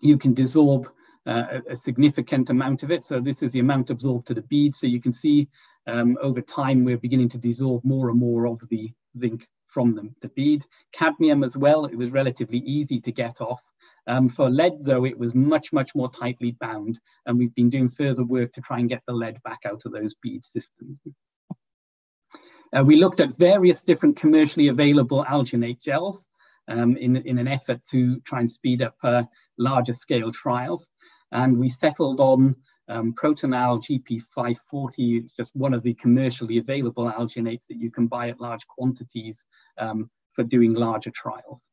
you can desorb uh, a, significant amount of it. So this is the amount absorbed to the bead. So you can see um, over time, we're beginning to desorb more and more of the zinc from the, the bead. Cadmium as well, it was relatively easy to get off. Um, for lead, though, it was much, much more tightly bound, and we've been doing further work to try and get the lead back out of those bead systems. Uh, we looked at various different commercially available alginate gels um, in, in an effort to try and speed up uh, larger scale trials. And we settled on um, Protanal GP540. It's just one of the commercially available alginates that you can buy at large quantities um, for doing larger trials.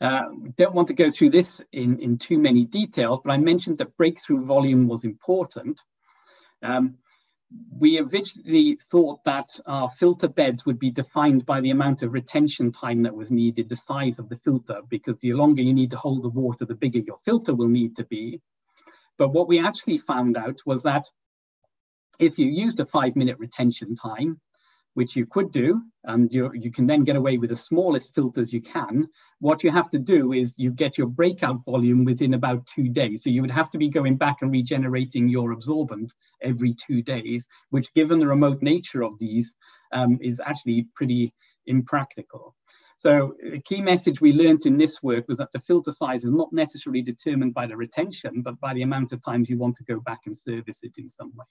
Uh, don't want to go through this in, in too many details, but I mentioned that breakthrough volume was important. Um, we originally thought that our filter beds would be defined by the amount of retention time that was needed, the size of the filter, because the longer you need to hold the water, the bigger your filter will need to be. But what we actually found out was that if you used a five minute retention time, which you could do, and you, you can then get away with the smallest filters you can. What you have to do is you get your breakout volume within about two days. So you would have to be going back and regenerating your absorbent every two days, which given the remote nature of these um, is actually pretty impractical. So a key message we learned in this work was that the filter size is not necessarily determined by the retention, but by the amount of times you want to go back and service it in some way.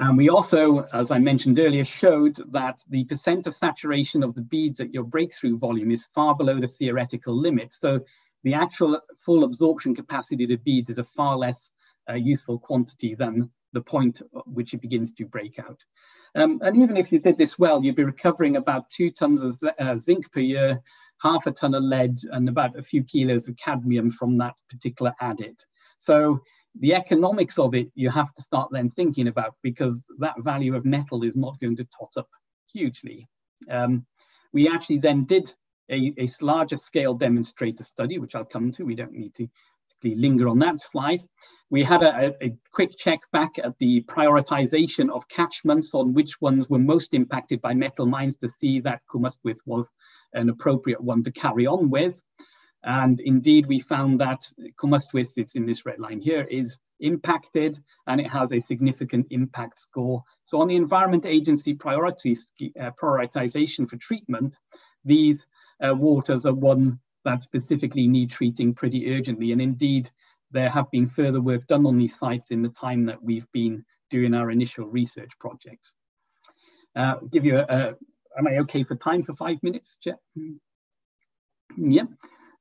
And we also, as I mentioned earlier, showed that the percent of saturation of the beads at your breakthrough volume is far below the theoretical limit. So the actual full absorption capacity of the beads is a far less uh, useful quantity than the point at which it begins to break out. Um, and even if you did this well, you'd be recovering about two tons of uh, zinc per year, half a ton of lead, and about a few kilos of cadmium from that particular adit. So the economics of it you have to start then thinking about because that value of metal is not going to tot up hugely. Um, we actually then did a, a larger scale demonstrator study, which I'll come to. We don't need to linger on that slide. We had a, a, quick check back at the prioritization of catchments on which ones were most impacted by metal mines to see that Cwm Ystwyth was an appropriate one to carry on with. And indeed, we found that Ystwyth, it's in this red line here, is impacted and it has a significant impact score. So on the Environment Agency priorities, uh, prioritization for treatment, these uh, waters are one that specifically need treating pretty urgently. And indeed, there have been further work done on these sites in the time that we've been doing our initial research projects. Uh, give you a, a, am I okay for time for five minutes, Jeff? Yeah,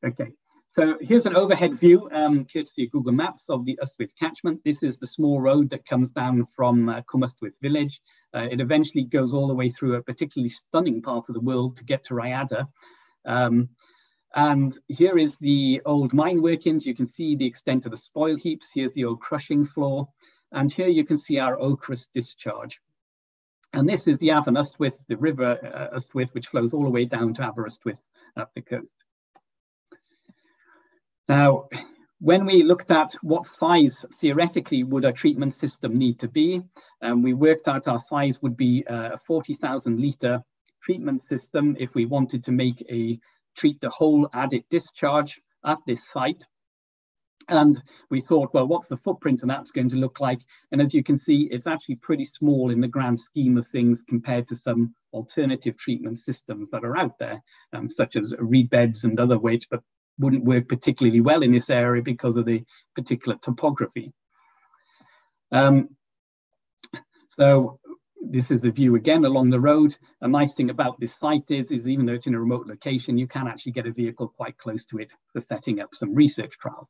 okay. So here's an overhead view, um, courtesy of Google Maps of the Ystwyth catchment. This is the small road that comes down from uh, Cwm Ystwyth village. Uh, it eventually goes all the way through a particularly stunning part of the world to get to Rhayader. Um, and here is the old mine workings. You can see the extent of the spoil heaps. Here's the old crushing floor. And here you can see our ochreous discharge. And this is the Afon Ystwyth, the river uh, Ystwyth, which flows all the way down to Aberystwyth up the coast. Now, when we looked at what size theoretically would a treatment system need to be, um, we worked out our size would be a 40,000 litre treatment system if we wanted to make a treat the whole adit discharge at this site. And we thought, well, what's the footprint and that's going to look like? And as you can see, it's actually pretty small in the grand scheme of things compared to some alternative treatment systems that are out there, um, such as reed beds and other ways, but wouldn't work particularly well in this area because of the particular topography. Um, so this is the view again along the road. A nice thing about this site is, is even though it's in a remote location, you can actually get a vehicle quite close to it for setting up some research trials.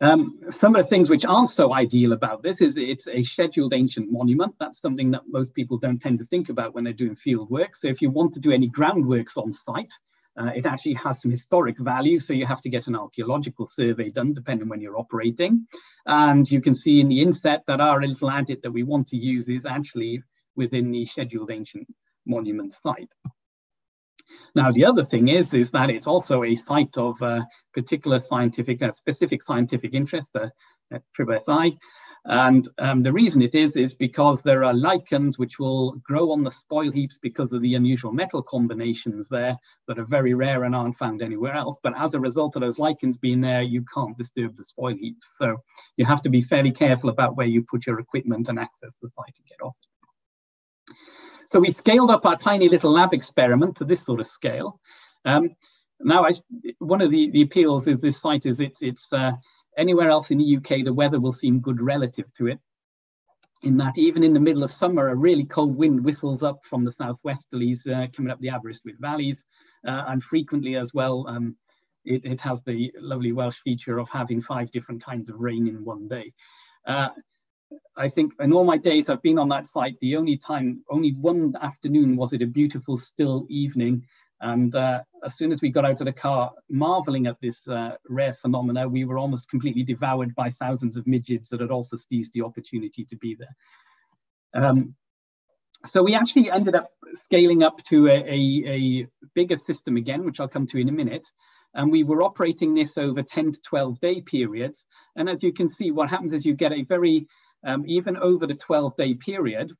Um, some of the things which aren't so ideal about this is it's a scheduled ancient monument. That's something that most people don't tend to think about when they're doing field work. So if you want to do any groundworks on site, uh, it actually has some historic value, so you have to get an archaeological survey done depending when you're operating. And you can see in the inset that our adit that we want to use is actually within the scheduled ancient monument site. Now, the other thing is, is that it's also a site of uh, particular scientific, uh, specific scientific interest, uh, at SSSI, and um, the reason it is, is because there are lichens which will grow on the spoil heaps because of the unusual metal combinations there that are very rare and aren't found anywhere else. But as a result of those lichens being there, you can't disturb the spoil heaps. So you have to be fairly careful about where you put your equipment and access the site to get off. So we scaled up our tiny little lab experiment to this sort of scale. Um, now, I, one of the, the appeals is this site is it's, it's uh, Anywhere else in the UK, the weather will seem good relative to it. In that, even in the middle of summer, a really cold wind whistles up from the southwesterlies uh, coming up the Aberystwyth valleys, uh, and frequently as well, um, it, it, has the lovely Welsh feature of having five different kinds of rain in one day. Uh, I think in all my days I've been on that site, the only time, only one afternoon was it a beautiful still evening and uh, as soon as we got out of the car, marveling at this uh, rare phenomena, we were almost completely devoured by thousands of midgets that had also seized the opportunity to be there. Um, so we actually ended up scaling up to a, a, a, bigger system again, which I'll come to in a minute. And we were operating this over 10 to 12 day periods. And as you can see, what happens is you get a very, um, even over the 12 day period,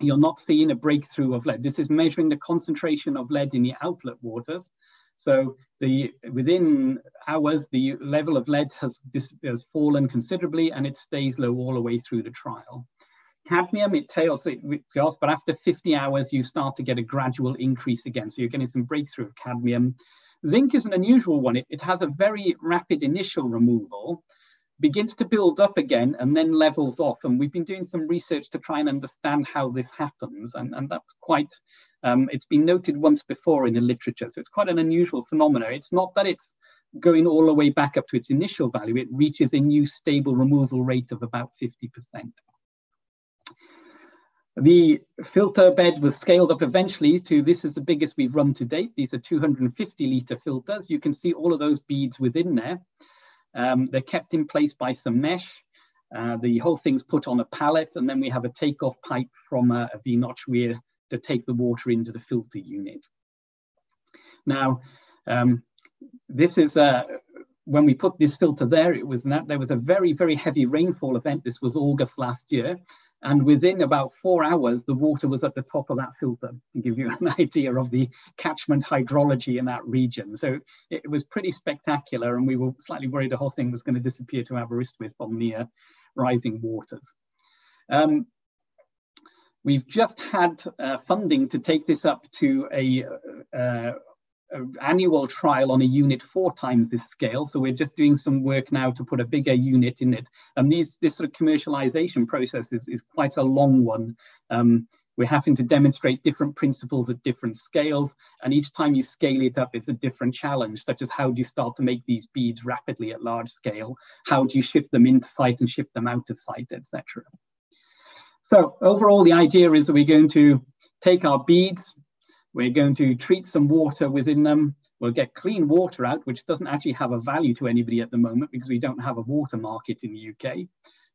you're not seeing a breakthrough of lead. This is measuring the concentration of lead in the outlet waters. So the within hours, the level of lead has, this, has fallen considerably and it stays low all the way through the trial. Cadmium, it tails it off, but after 50 hours, you start to get a gradual increase again. So you're getting some breakthrough of cadmium. Zinc is an unusual one. It, it has a very rapid initial removal, begins to build up again and then levels off. And we've been doing some research to try and understand how this happens. And, and that's quite, um, it's been noted once before in the literature. So it's quite an unusual phenomenon. It's not that it's going all the way back up to its initial value. It reaches a new stable removal rate of about 50%. The filter bed was scaled up eventually to this is the biggest we've run to date. These are 250 litre filters. You can see all of those beads within there. Um, they're kept in place by some mesh. Uh, the whole thing's put on a pallet, and then we have a takeoff pipe from a, a V-notch weir to take the water into the filter unit. Now, um, this is uh, when we put this filter there, it was that there was a very, very heavy rainfall event. This was August last year. And within about four hours, the water was at the top of that filter to give you an (laughs) idea of the catchment hydrology in that region. So it was pretty spectacular. And we were slightly worried the whole thing was going to disappear to Aberystwyth on the uh, rising waters. Um, we've just had uh, funding to take this up to a, uh, annual trial on a unit four times this scale. So we're just doing some work now to put a bigger unit in it. And these, this sort of commercialization process is, is quite a long one. Um, we're having to demonstrate different principles at different scales. And each time you scale it up, it's a different challenge, such as how do you start to make these beads rapidly at large scale? How do you ship them into site and ship them out of site, etc. So overall, the idea is that we're going to take our beads, we're going to treat some water within them. We'll get clean water out, which doesn't actually have a value to anybody at the moment because we don't have a water market in the UK.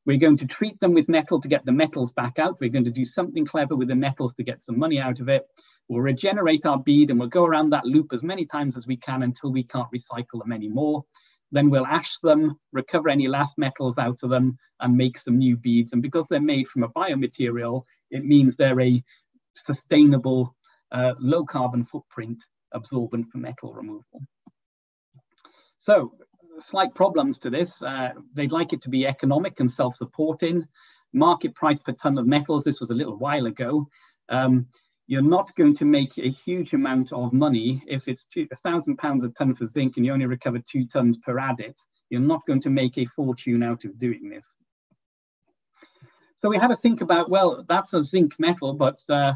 We're going to treat them with metal to get the metals back out. We're going to do something clever with the metals to get some money out of it. We'll regenerate our bead and we'll go around that loop as many times as we can until we can't recycle them anymore. Then we'll ash them, recover any last metals out of them and make some new beads. And because they're made from a biomaterial, it means they're a sustainable uh, low carbon footprint absorbent for metal removal. So slight problems to this. Uh, they'd like it to be economic and self-supporting. Market price per ton of metals, this was a little while ago. Um, you're not going to make a huge amount of money if it's a thousand pounds a ton for zinc and you only recover two tons per adit. You're not going to make a fortune out of doing this. So we had to think about, well, that's a zinc metal, but uh,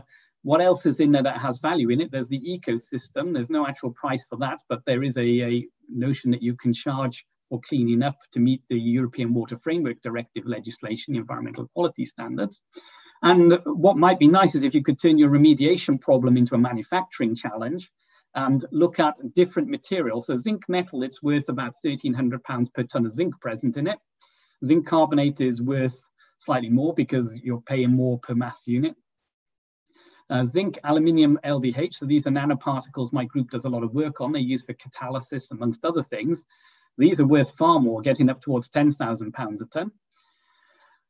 what else is in there that has value in it? There's the ecosystem. There's no actual price for that, but there is a, a notion that you can charge for cleaning up to meet the European Water Framework Directive legislation, environmental quality standards. And what might be nice is if you could turn your remediation problem into a manufacturing challenge and look at different materials. So zinc metal, it's worth about 1,300 pounds per ton of zinc present in it. Zinc carbonate is worth slightly more because you're paying more per mass unit. Uh, zinc, aluminium, LDH. So these are nanoparticles my group does a lot of work on. They're used for catalysis amongst other things. These are worth far more, getting up towards 10,000 pounds a ton.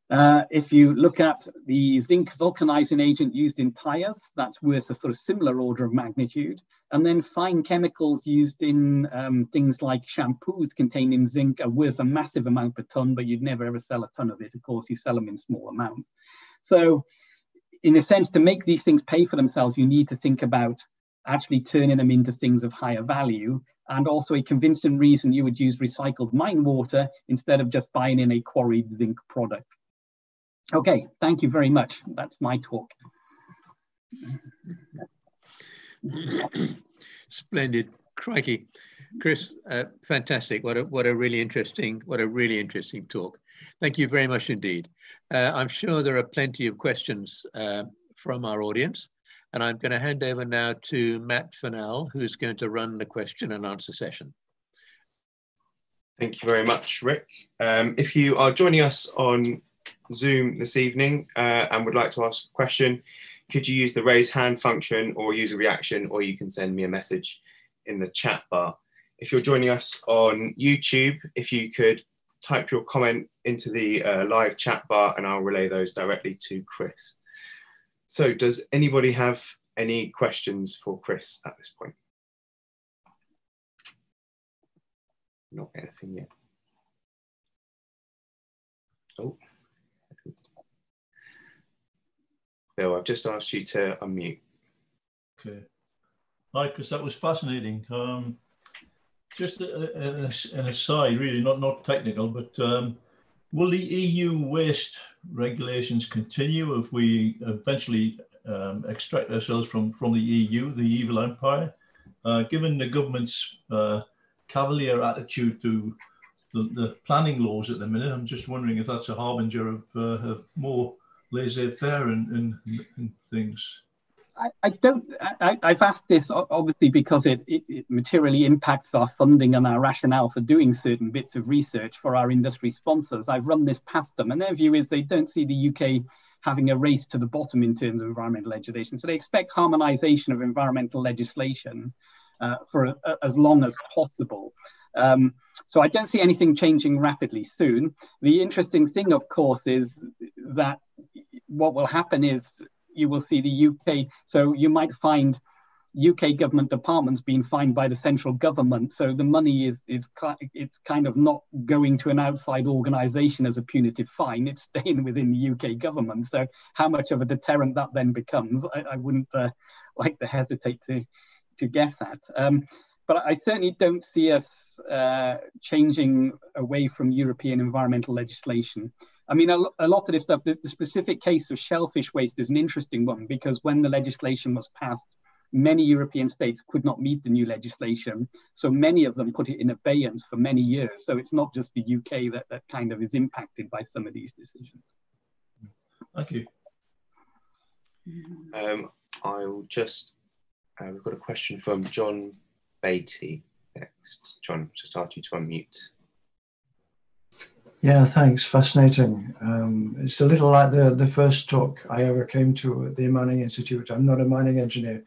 Uh, if you look at the zinc vulcanizing agent used in tires, that's worth a sort of similar order of magnitude. And then fine chemicals used in um, things like shampoos containing zinc are worth a massive amount per ton, but you'd never ever sell a ton of it. Of course, you sell them in small amounts. So in a sense, to make these things pay for themselves, you need to think about actually turning them into things of higher value. And also a convincing reason you would use recycled mine water instead of just buying in a quarried zinc product. Okay, thank you very much. That's my talk. Splendid. Crikey. Chris, uh, fantastic. What a, what a really interesting, what a really interesting talk. Thank you very much indeed. Uh, I'm sure there are plenty of questions uh, from our audience, and I'm going to hand over now to Matt Fennell, who's going to run the question and answer session. Thank you very much, Rick. Um, if you are joining us on Zoom this evening uh, and would like to ask a question, could you use the raise hand function or use a reaction, or you can send me a message in the chat bar. If you're joining us on YouTube, if you could type your comment into the uh, live chat bar and I'll relay those directly to Chris. So does anybody have any questions for Chris at this point? Not anything yet. Oh. Bill, I've just asked you to unmute. Okay. Hi, Chris, that was fascinating. Um, just an aside, really, not, not technical, but um, will the EU waste regulations continue if we eventually um, extract ourselves from, from the EU, the evil empire? Uh, given the government's uh, cavalier attitude to the, the, planning laws at the minute, I'm just wondering if that's a harbinger of, uh, of more laissez-faire and, things. I, I don't. I, have asked this obviously because it, it, it, materially impacts our funding and our rationale for doing certain bits of research for our industry sponsors. I've run this past them, and their view is they don't see the UK having a race to the bottom in terms of environmental legislation. So they expect harmonisation of environmental legislation, uh, for as long as possible. Um, so I don't see anything changing rapidly soon. The interesting thing, of course, is that what will happen is you will see the UK. So you might find UK government departments being fined by the central government. So the money is is it's kind of not going to an outside organisation as a punitive fine. It's staying within the UK government. So how much of a deterrent that then becomes, I, I wouldn't uh, like to hesitate to to guess at. Um, but I certainly don't see us uh, changing away from European environmental legislation. I mean, a, a lot of this stuff, the, the, specific case of shellfish waste is an interesting one because when the legislation was passed, many European states could not meet the new legislation. So many of them put it in abeyance for many years. So it's not just the UK that, that kind of is impacted by some of these decisions. Thank you. Um, I'll just, uh, we've got a question from John Beatty next. John, just ask you to unmute. Yeah, thanks. Fascinating. Um, it's a little like the, the first talk I ever came to at the Mining Institute. I'm not a mining engineer.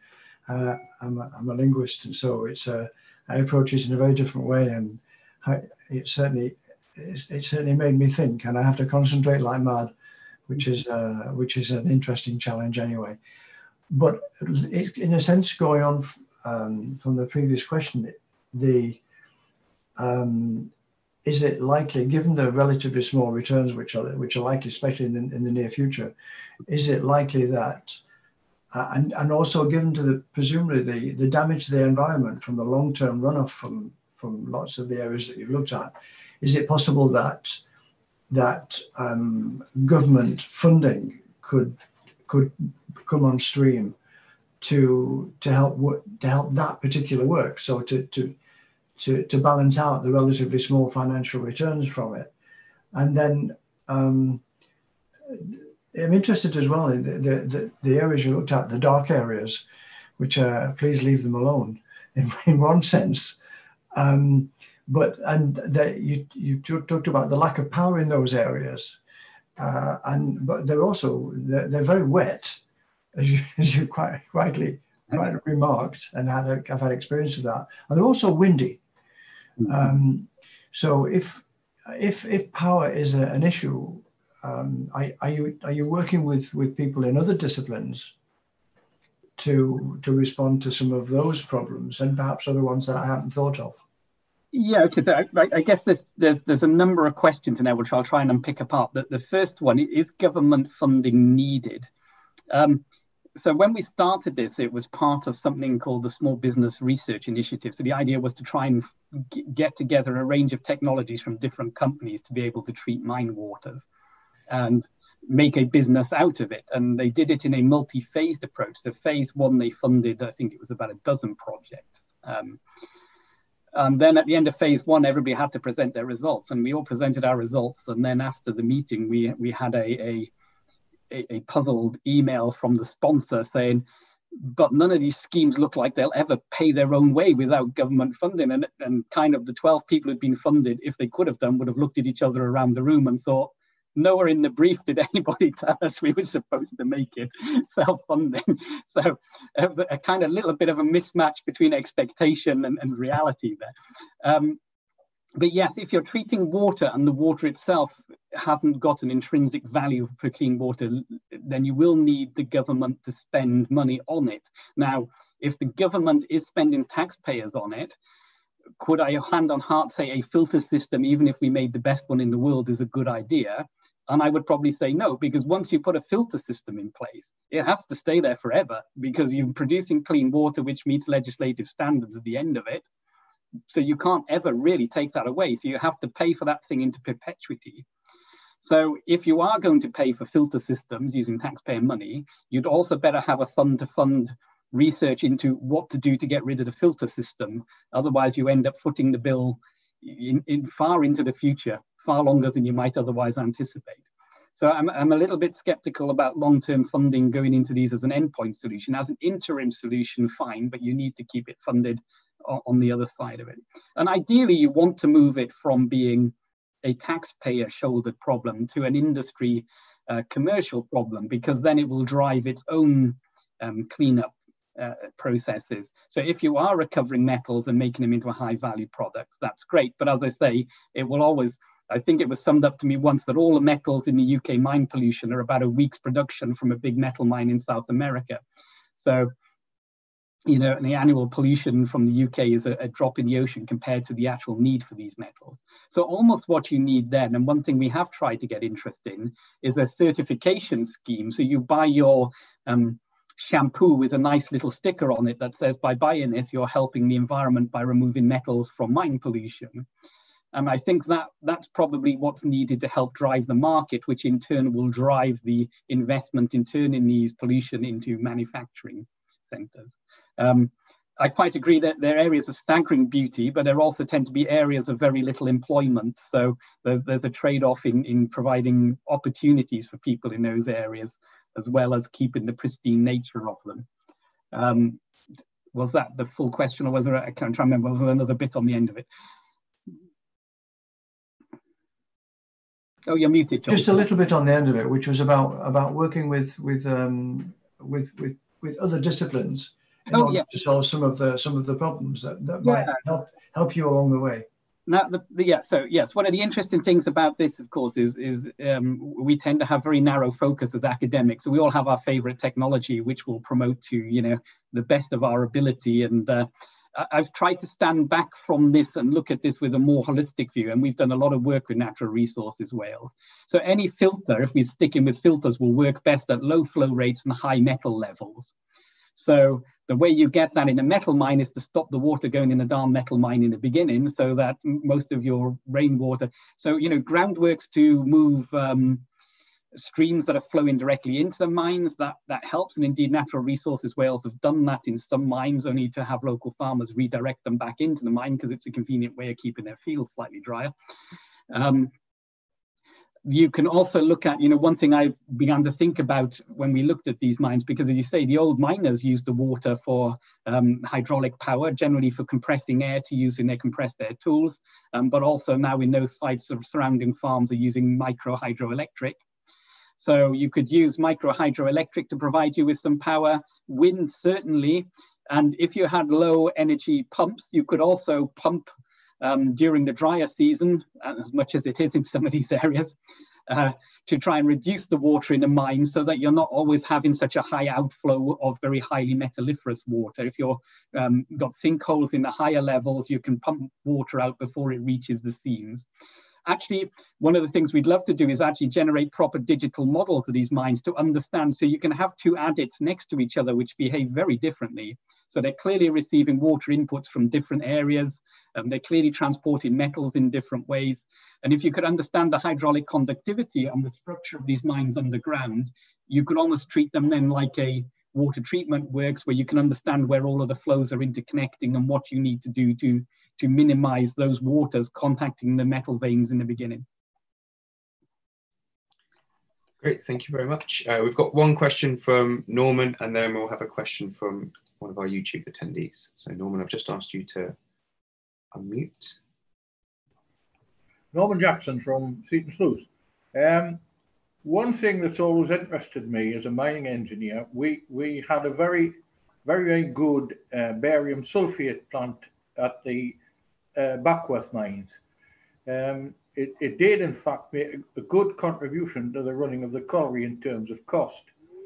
Uh, I'm, a, I'm a linguist, and so it's a, I approach it in a very different way, and I, it certainly it certainly made me think, and I have to concentrate like mad, which is uh, which is an interesting challenge anyway. But it, in a sense, going on um, from the previous question, the um, is it likely, given the relatively small returns which are which are likely, especially in the, in the near future, is it likely that, uh, and and also given to the presumably the the damage to the environment from the long term runoff from from lots of the areas that you've looked at, is it possible that that um, government funding could could come on stream to to help to help that particular work. So to to to to balance out the relatively small financial returns from it, and then um, I'm interested as well in the, the the areas you looked at, the dark areas, which are please leave them alone (laughs) in, in one sense. Um, but and the, you you talked about the lack of power in those areas, uh, and but they're also they're, they're very wet as you, (laughs) as you quite rightly quite remarked, and had a, I've had experience of that. And they're also windy. Mm-hmm. Um, so if if if power is a, an issue, um, are, are, you are you working with with people in other disciplines to to respond to some of those problems, and perhaps other ones that I haven't thought of? Yeah, okay. So I, I guess there's, there's there's a number of questions in there which I'll try and unpick apart. The, the first one is government funding needed. Um, so when we started this, it was part of something called the Small Business Research Initiative. So the idea was to try and get together a range of technologies from different companies to be able to treat mine waters and make a business out of it. And they did it in a multi-phased approach. So phase one, they funded, I think it was about a dozen projects. Um, and then at the end of phase one, everybody had to present their results, and we all presented our results. And then after the meeting, we we had a a, a puzzled email from the sponsor saying, but none of these schemes look like they'll ever pay their own way without government funding. And, and kind of the 12 people who'd been funded, if they could have done, would have looked at each other around the room and thought, nowhere in the brief did (laughs) anybody tell us we were supposed to make it self-funding. (laughs) So a kind of little bit of a mismatch between expectation and, and reality there. Um, but yes, if you're treating water and the water itself hasn't got an intrinsic value for clean water, then you will need the government to spend money on it. Now, if the government is spending taxpayers on it, could I hand on heart say a filter system, even if we made the best one in the world, is a good idea? And I would probably say no, because once you put a filter system in place, it has to stay there forever because you're producing clean water, which meets legislative standards at the end of it so you can't ever really take that away. So you have to pay for that thing into perpetuity. So if you are going to pay for filter systems using taxpayer money, you'd also better have a fund to fund research into what to do to get rid of the filter system. Otherwise, you end up footing the bill in, in far into the future, far longer than you might otherwise anticipate. So I'm, I'm a little bit skeptical about long-term funding going into these as an endpoint solution. As an interim solution, fine, but you need to keep it funded on the other side of it. And ideally, you want to move it from being a taxpayer shouldered problem to an industry uh, commercial problem, because then it will drive its own um, cleanup uh, processes. So if you are recovering metals and making them into a high value products, that's great. But as I say, it will always, I think it was summed up to me once that all the metals in the UK mine pollution are about a week's production from a big metal mine in South America. So, you know, and the annual pollution from the UK is a, a drop in the ocean compared to the actual need for these metals. So almost what you need then, and one thing we have tried to get interest in is a certification scheme. So you buy your um, shampoo with a nice little sticker on it that says by buying this you're helping the environment by removing metals from mine pollution and i think that that's probably what's needed to help drive the market which in turn will drive the investment in turning these pollution into manufacturing centers um, I quite agree that there are areas of staggering beauty, but there also tend to be areas of very little employment. So there's, there's a trade-off in, in providing opportunities for people in those areas as well as keeping the pristine nature of them. Um, was that the full question or was there, I can't remember, was there another bit on the end of it? Oh, you're muted, John. Just a little bit on the end of it, which was about about working with with um, with, with with other disciplines in oh, order yeah. to solve some of the some of the problems that, that yeah. might help help you along the way. Now, the, the, yeah, so yes, one of the interesting things about this, of course, is is um, we tend to have very narrow focus as academics. So we all have our favorite technology, which will promote to you know the best of our ability. And uh, I've tried to stand back from this and look at this with a more holistic view. And we've done a lot of work with natural resources Wales. So any filter, if we stick in with filters, will work best at low flow rates and high metal levels. So the way you get that in a metal mine is to stop the water going in a darn metal mine in the beginning so that most of your rainwater, so, you know, groundworks to move um, streams that are flowing directly into the mines, that, that helps. And indeed, natural resources Wales have done that in some mines, only to have local farmers redirect them back into the mine because it's a convenient way of keeping their fields slightly drier. Um, you can also look at, you know, one thing I began to think about when we looked at these mines, because as you say, the old miners used the water for um, hydraulic power, generally for compressing air to use in their compressed air tools, um, but also now in those sites of surrounding farms are using micro hydroelectric. So you could use micro hydroelectric to provide you with some power, wind certainly, and if you had low energy pumps, you could also pump um, during the drier season, as much as it is in (laughs) some of these areas, uh, to try and reduce the water in the mine so that you're not always having such a high outflow of very highly metalliferous water. If you've um, got sinkholes in the higher levels, you can pump water out before it reaches the seams actually one of the things we'd love to do is actually generate proper digital models of these mines to understand so you can have two adits next to each other which behave very differently so they're clearly receiving water inputs from different areas um, they're clearly transporting metals in different ways and if you could understand the hydraulic conductivity and the structure of these mines underground you could almost treat them then like a water treatment works where you can understand where all of the flows are interconnecting and what you need to do to to minimize those waters contacting the metal veins in the beginning. Great, thank you very much. Uh, we've got one question from Norman and then we'll have a question from one of our YouTube attendees. So Norman, I've just asked you to unmute. Norman Jackson from Seaton Sluice. Um, one thing that's always interested me as a mining engineer, we, we had a very, very, very good uh, barium sulfate plant at the uh, Backworth mines. Um, it, it, did, in fact, make a good contribution to the running of the colliery in terms of cost.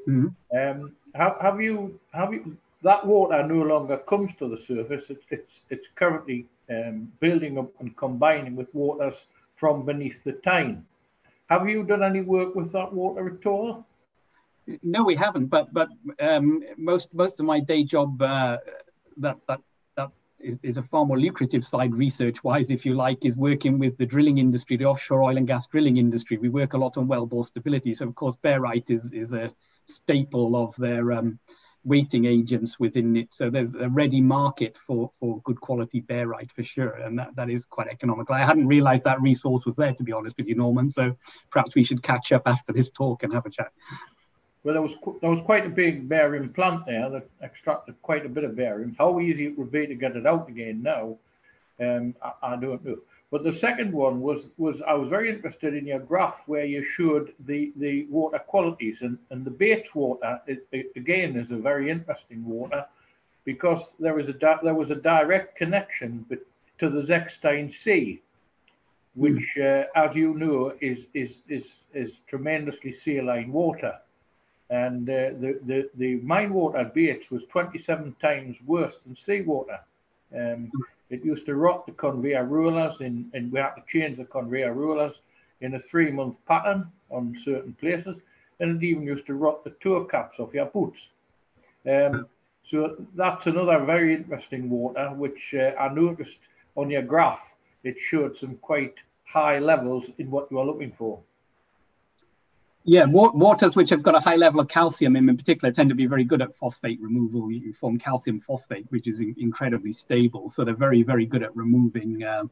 Mm-hmm. Um, have, have, you have you that water no longer comes to the surface? It's it's, it's currently um, building up and combining with waters from beneath the Tyne. Have you done any work with that water at all? No, we haven't. But but um, most most of my day job uh, that that is, is a far more lucrative side research wise, if you like, is working with the drilling industry, the offshore oil and gas drilling industry. We work a lot on wellbore stability. So, of course, barite is, is a staple of their um, weighting agents within it. So there's a ready market for, for good quality barite for sure. And that, that is quite economical. I hadn't realized that resource was there, to be honest with you, Norman. So perhaps we should catch up after this talk and have a chat. Well, there was there was quite a big barium plant there that extracted quite a bit of barium. How easy it would be to get it out again now, um, I, I, don't know. But the second one was was I was very interested in your graph where you showed the the water qualities and and the Bates water it, it, again is a very interesting water. because there was a there was a direct connection to the Zechstein Sea, which, mm. uh, as you know, is is is is tremendously saline water, and uh, the the the mine water at Bates was 27 times worse than seawater. Um, it used to rot the conveyor rollers, and and we had to change the conveyor rollers in a three month pattern on certain places, and it even used to rot the toe caps off your boots. Um, so that's another very interesting water, which uh, I noticed on your graph. It showed some quite high levels in what you are looking for. Yeah, waters which have got a high level of calcium in, in particular tend to be very good at phosphate removal. You form calcium phosphate, which is in, incredibly stable. So they're very, very good at removing uh,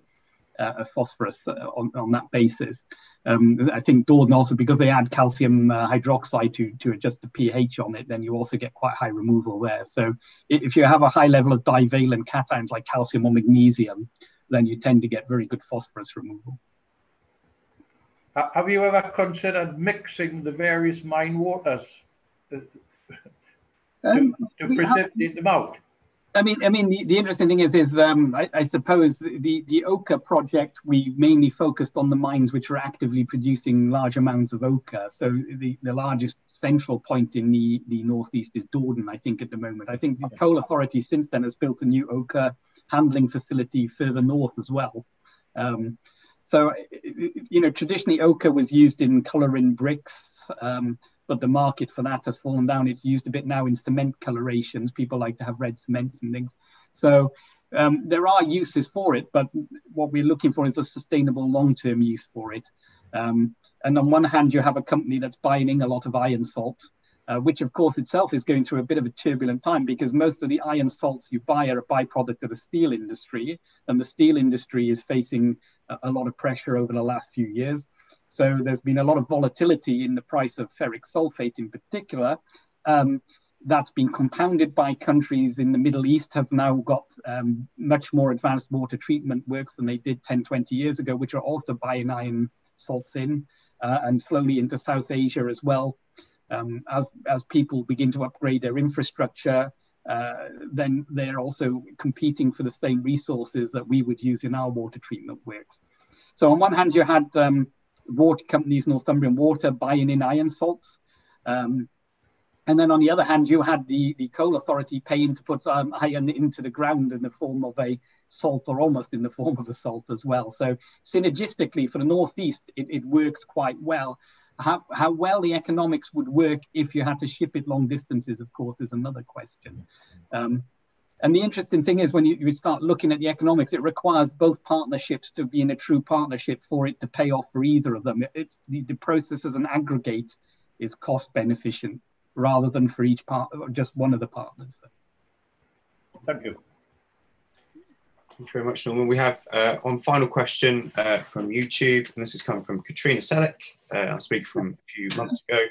uh, phosphorus on, on that basis. Um, I think Dawdon also, because they add calcium uh, hydroxide to, to adjust the pH on it, then you also get quite high removal there. So if you have a high level of divalent cations like calcium or magnesium, then you tend to get very good phosphorus removal. Have you ever considered mixing the various mine waters to, um, to precipitate them out? I mean, I mean, the, the interesting thing is, is um, I, I, suppose the the ochre project we mainly focused on the mines which were actively producing large amounts of ochre. So the, the largest central point in the the northeast is Dawdon, I think, at the moment. I think the coal authority since then has built a new ochre handling facility further north as well. Um, so, you know, traditionally ochre was used in colouring bricks. Um, but the market for that has fallen down. It's used a bit now in cement colorations. People like to have red cement and things. So um, there are uses for it, but what we're looking for is a sustainable long-term use for it. Um, and on one hand, you have a company that's buying a lot of iron salt, uh, which of course itself is going through a bit of a turbulent time because most of the iron salts you buy are a byproduct of the steel industry, and the steel industry is facing a, a lot of pressure over the last few years. So there's been a lot of volatility in the price of ferric sulfate in particular. Um, that's been compounded by countries in the Middle East have now got um, much more advanced water treatment works than they did 10, 20 years ago, which are also buying iron salts in uh, and slowly into South Asia as well. Um, as, as people begin to upgrade their infrastructure, uh, then they're also competing for the same resources that we would use in our water treatment works. So on one hand, you had um, water companies, Northumbrian Water, buying in iron salts. Um, and then on the other hand, you had the, the coal authority paying to put um, iron into the ground in the form of a salt or almost in the form of a salt as well. So synergistically for the Northeast, it, it works quite well. How, how well the economics would work if you had to ship it long distances, of course, is another question. Um, and the interesting thing is when you, you, start looking at the economics, it requires both partnerships to be in a true partnership for it to pay off for either of them. It's the, the process as an aggregate is cost beneficent rather than for each part, just one of the partners. Thank you. Thank you very much, Norman. We have uh, one final question uh, from YouTube, and this is coming from Katrina Selleck. Uh, I speak from a few months ago.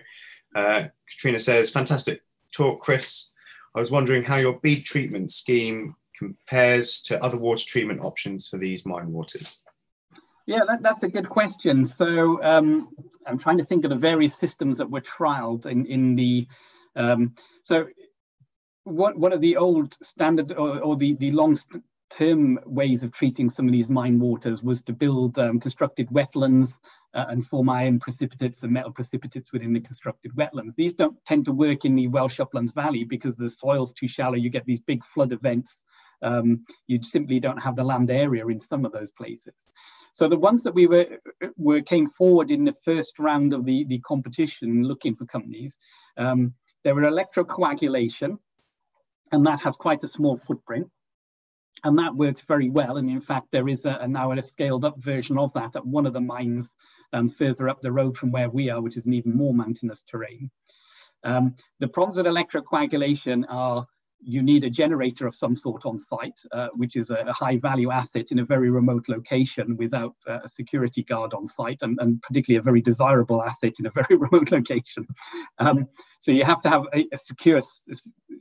Uh, Katrina says, fantastic talk, Chris. I was wondering how your bead treatment scheme compares to other water treatment options for these mine waters. Yeah, that, that's a good question. So um, I'm trying to think of the various systems that were trialed in, in the, um, so what, one of the old standard or, or the, the long term ways of treating some of these mine waters was to build um, constructed wetlands uh, and form iron precipitates and metal precipitates within the constructed wetlands. These don't tend to work in the Welsh Uplands Valley because the soil's too shallow. You get these big flood events. Um, you simply don't have the land area in some of those places. So the ones that we were, were came forward in the first round of the, the competition looking for companies, um, there were electrocoagulation, and that has quite a small footprint and that works very well. And in fact, there is a, a now a scaled up version of that at one of the mines um, further up the road from where we are, which is an even more mountainous terrain. Um, the problems with electrocoagulation are you need a generator of some sort on site, uh, which is a, a, high value asset in a very remote location without uh, a security guard on site, and, and, particularly a very desirable asset in a (laughs) very remote location. Um, so you have to have a, a secure, a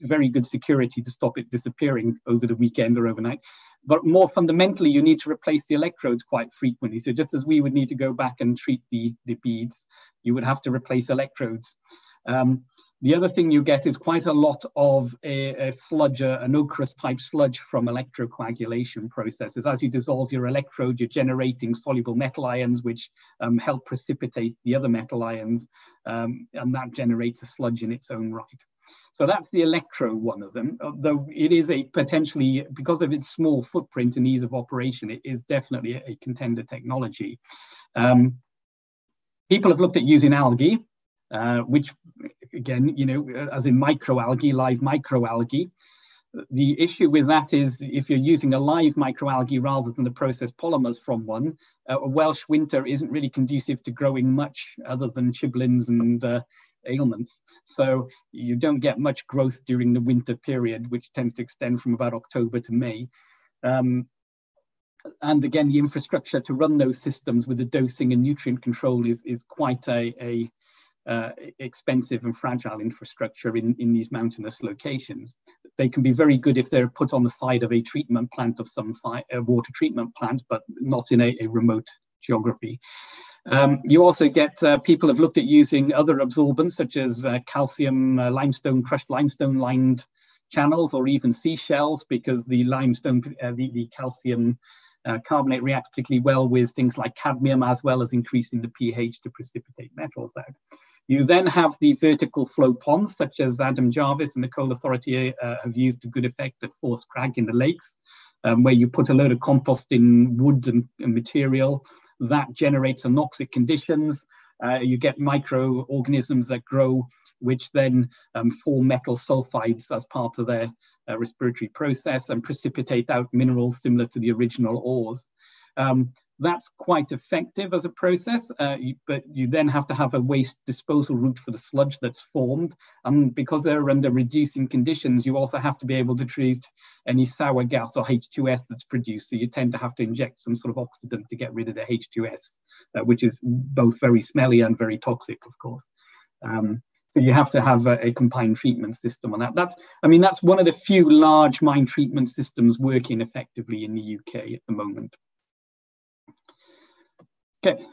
very good security to stop it disappearing over the weekend or overnight. But more fundamentally, you need to replace the electrodes quite frequently. So just as we would need to go back and treat the, the beads, you would have to replace electrodes. Um, The other thing you get is quite a lot of a, a sludge, an ochreous type sludge from electrocoagulation processes. As you dissolve your electrode, you're generating soluble metal ions, which um, help precipitate the other metal ions, um, and that generates a sludge in its own right. So that's the electro one of them, though it is a potentially, because of its small footprint and ease of operation, it is definitely a contender technology. Um, people have looked at using algae, uh, which again, you know, as in microalgae, live microalgae. The issue with that is if you're using a live microalgae rather than the processed polymers from one, uh, a Welsh winter isn't really conducive to growing much other than chiblins and uh, ailments. So you don't get much growth during the winter period, which tends to extend from about October to May. Um, and again, the infrastructure to run those systems with the dosing and nutrient control is, is quite a, a uh, expensive and fragile infrastructure in, in these mountainous locations. They can be very good if they're put on the side of a treatment plant of some site, a water treatment plant, but not in a, a remote geography. Um, you also get uh, people have looked at using other absorbents such as uh, calcium uh, limestone, crushed limestone lined channels or even seashells because the limestone, uh, the, the, calcium uh, carbonate reacts particularly well with things like cadmium as well as increasing the pH to precipitate metals out. You then have the vertical flow ponds, such as Adam Jarvis and the Coal Authority uh, have used to good effect at Force Crag in the lakes, um, where you put a load of compost in wood and, and material that generates anoxic conditions. Uh, you get microorganisms that grow, which then um, form metal sulfides as part of their uh, respiratory process and precipitate out minerals similar to the original ores. Um, that's quite effective as a process, uh, but you then have to have a waste disposal route for the sludge that's formed. And because they're under reducing conditions, you also have to be able to treat any sour gas or H2S that's produced. So you tend to have to inject some sort of oxidant to get rid of the H2S, uh, which is both very smelly and very toxic, of course. Um, so you have to have a, a, combined treatment system on that. That's, I mean, that's one of the few large mine treatment systems working effectively in the UK at the moment. Okay.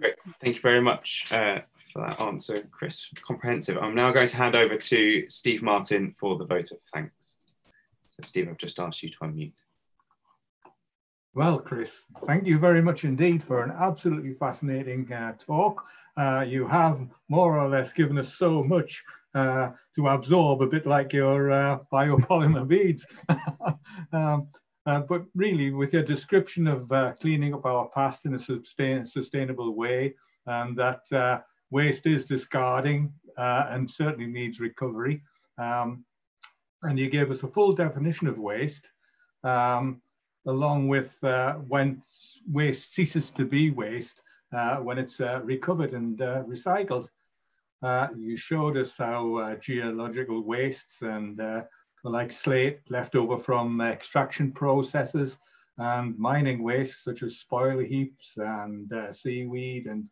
Great. Thank you very much uh, for that answer, Chris. Comprehensive. I'm now going to hand over to Steve Martin for the vote of thanks. So, Steve, I've just asked you to unmute. Well, Chris, thank you very much indeed for an absolutely fascinating uh, talk. Uh, you have more or less given us so much uh, to absorb, a bit like your uh, biopolymer beads. (laughs) um, uh, but really, with your description of uh, cleaning up our past in a sustain, sustainable way, and that uh, waste is discarding uh, and certainly needs recovery. Um, and you gave us a full definition of waste, um, along with uh, when waste ceases to be waste, uh, when it's recovered and recycled. you showed us how geological wastes and like slate left over from extraction processes and mining waste such as spoil heaps and uh, seaweed and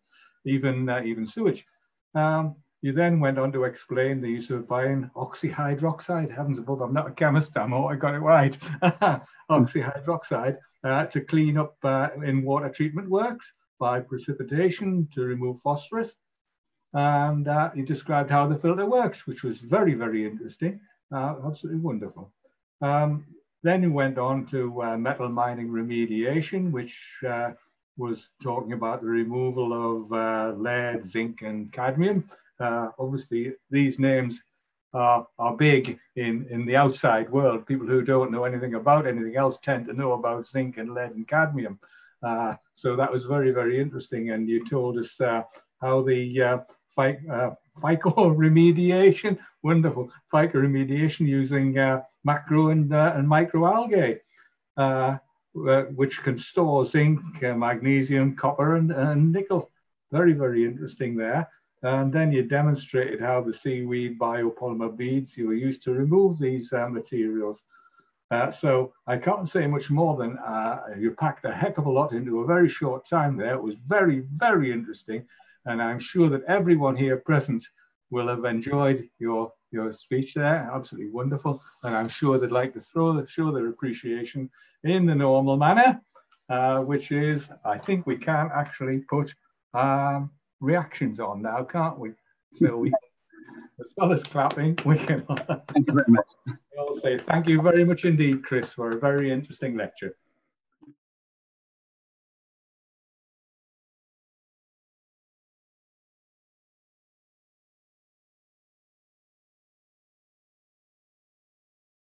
even uh, even sewage. Um, you then went on to explain the use of iron oxyhydroxide. Heavens above, I'm not a chemist, I'm I got it right. (laughs) oxyhydroxide uh, to clean up uh, in water treatment works by precipitation to remove phosphorus. And uh, you described how the filter works, which was very, very interesting. Uh, absolutely wonderful. Um, then he went on to uh, metal mining remediation, which uh, was talking about the removal of uh, lead, zinc, and cadmium. Uh, obviously, these names are, are big in, in the outside world. People who don't know anything about anything else tend to know about zinc and lead and cadmium. Uh, so that was very, very interesting. And you told us how the phyco (laughs) remediation, wonderful phyco remediation using uh, macro and, uh, and microalgae, uh, uh, which can store zinc, uh, magnesium, copper, and, and nickel. Very, very interesting there. And then you demonstrated how the seaweed biopolymer beads you were used to remove these uh, materials. Uh, so I can't say much more than uh, you packed a heck of a lot into a very short time there. It was very, very interesting. And I'm sure that everyone here present will have enjoyed your, your speech there. Absolutely wonderful. And I'm sure they'd like to throw, show their appreciation in the normal manner, uh, which is, I think we can actually put um, reactions on now, can't we? So we, (laughs) as well as clapping, we can thank you very much. (laughs) all say thank you very much indeed, Chris, for a very interesting lecture.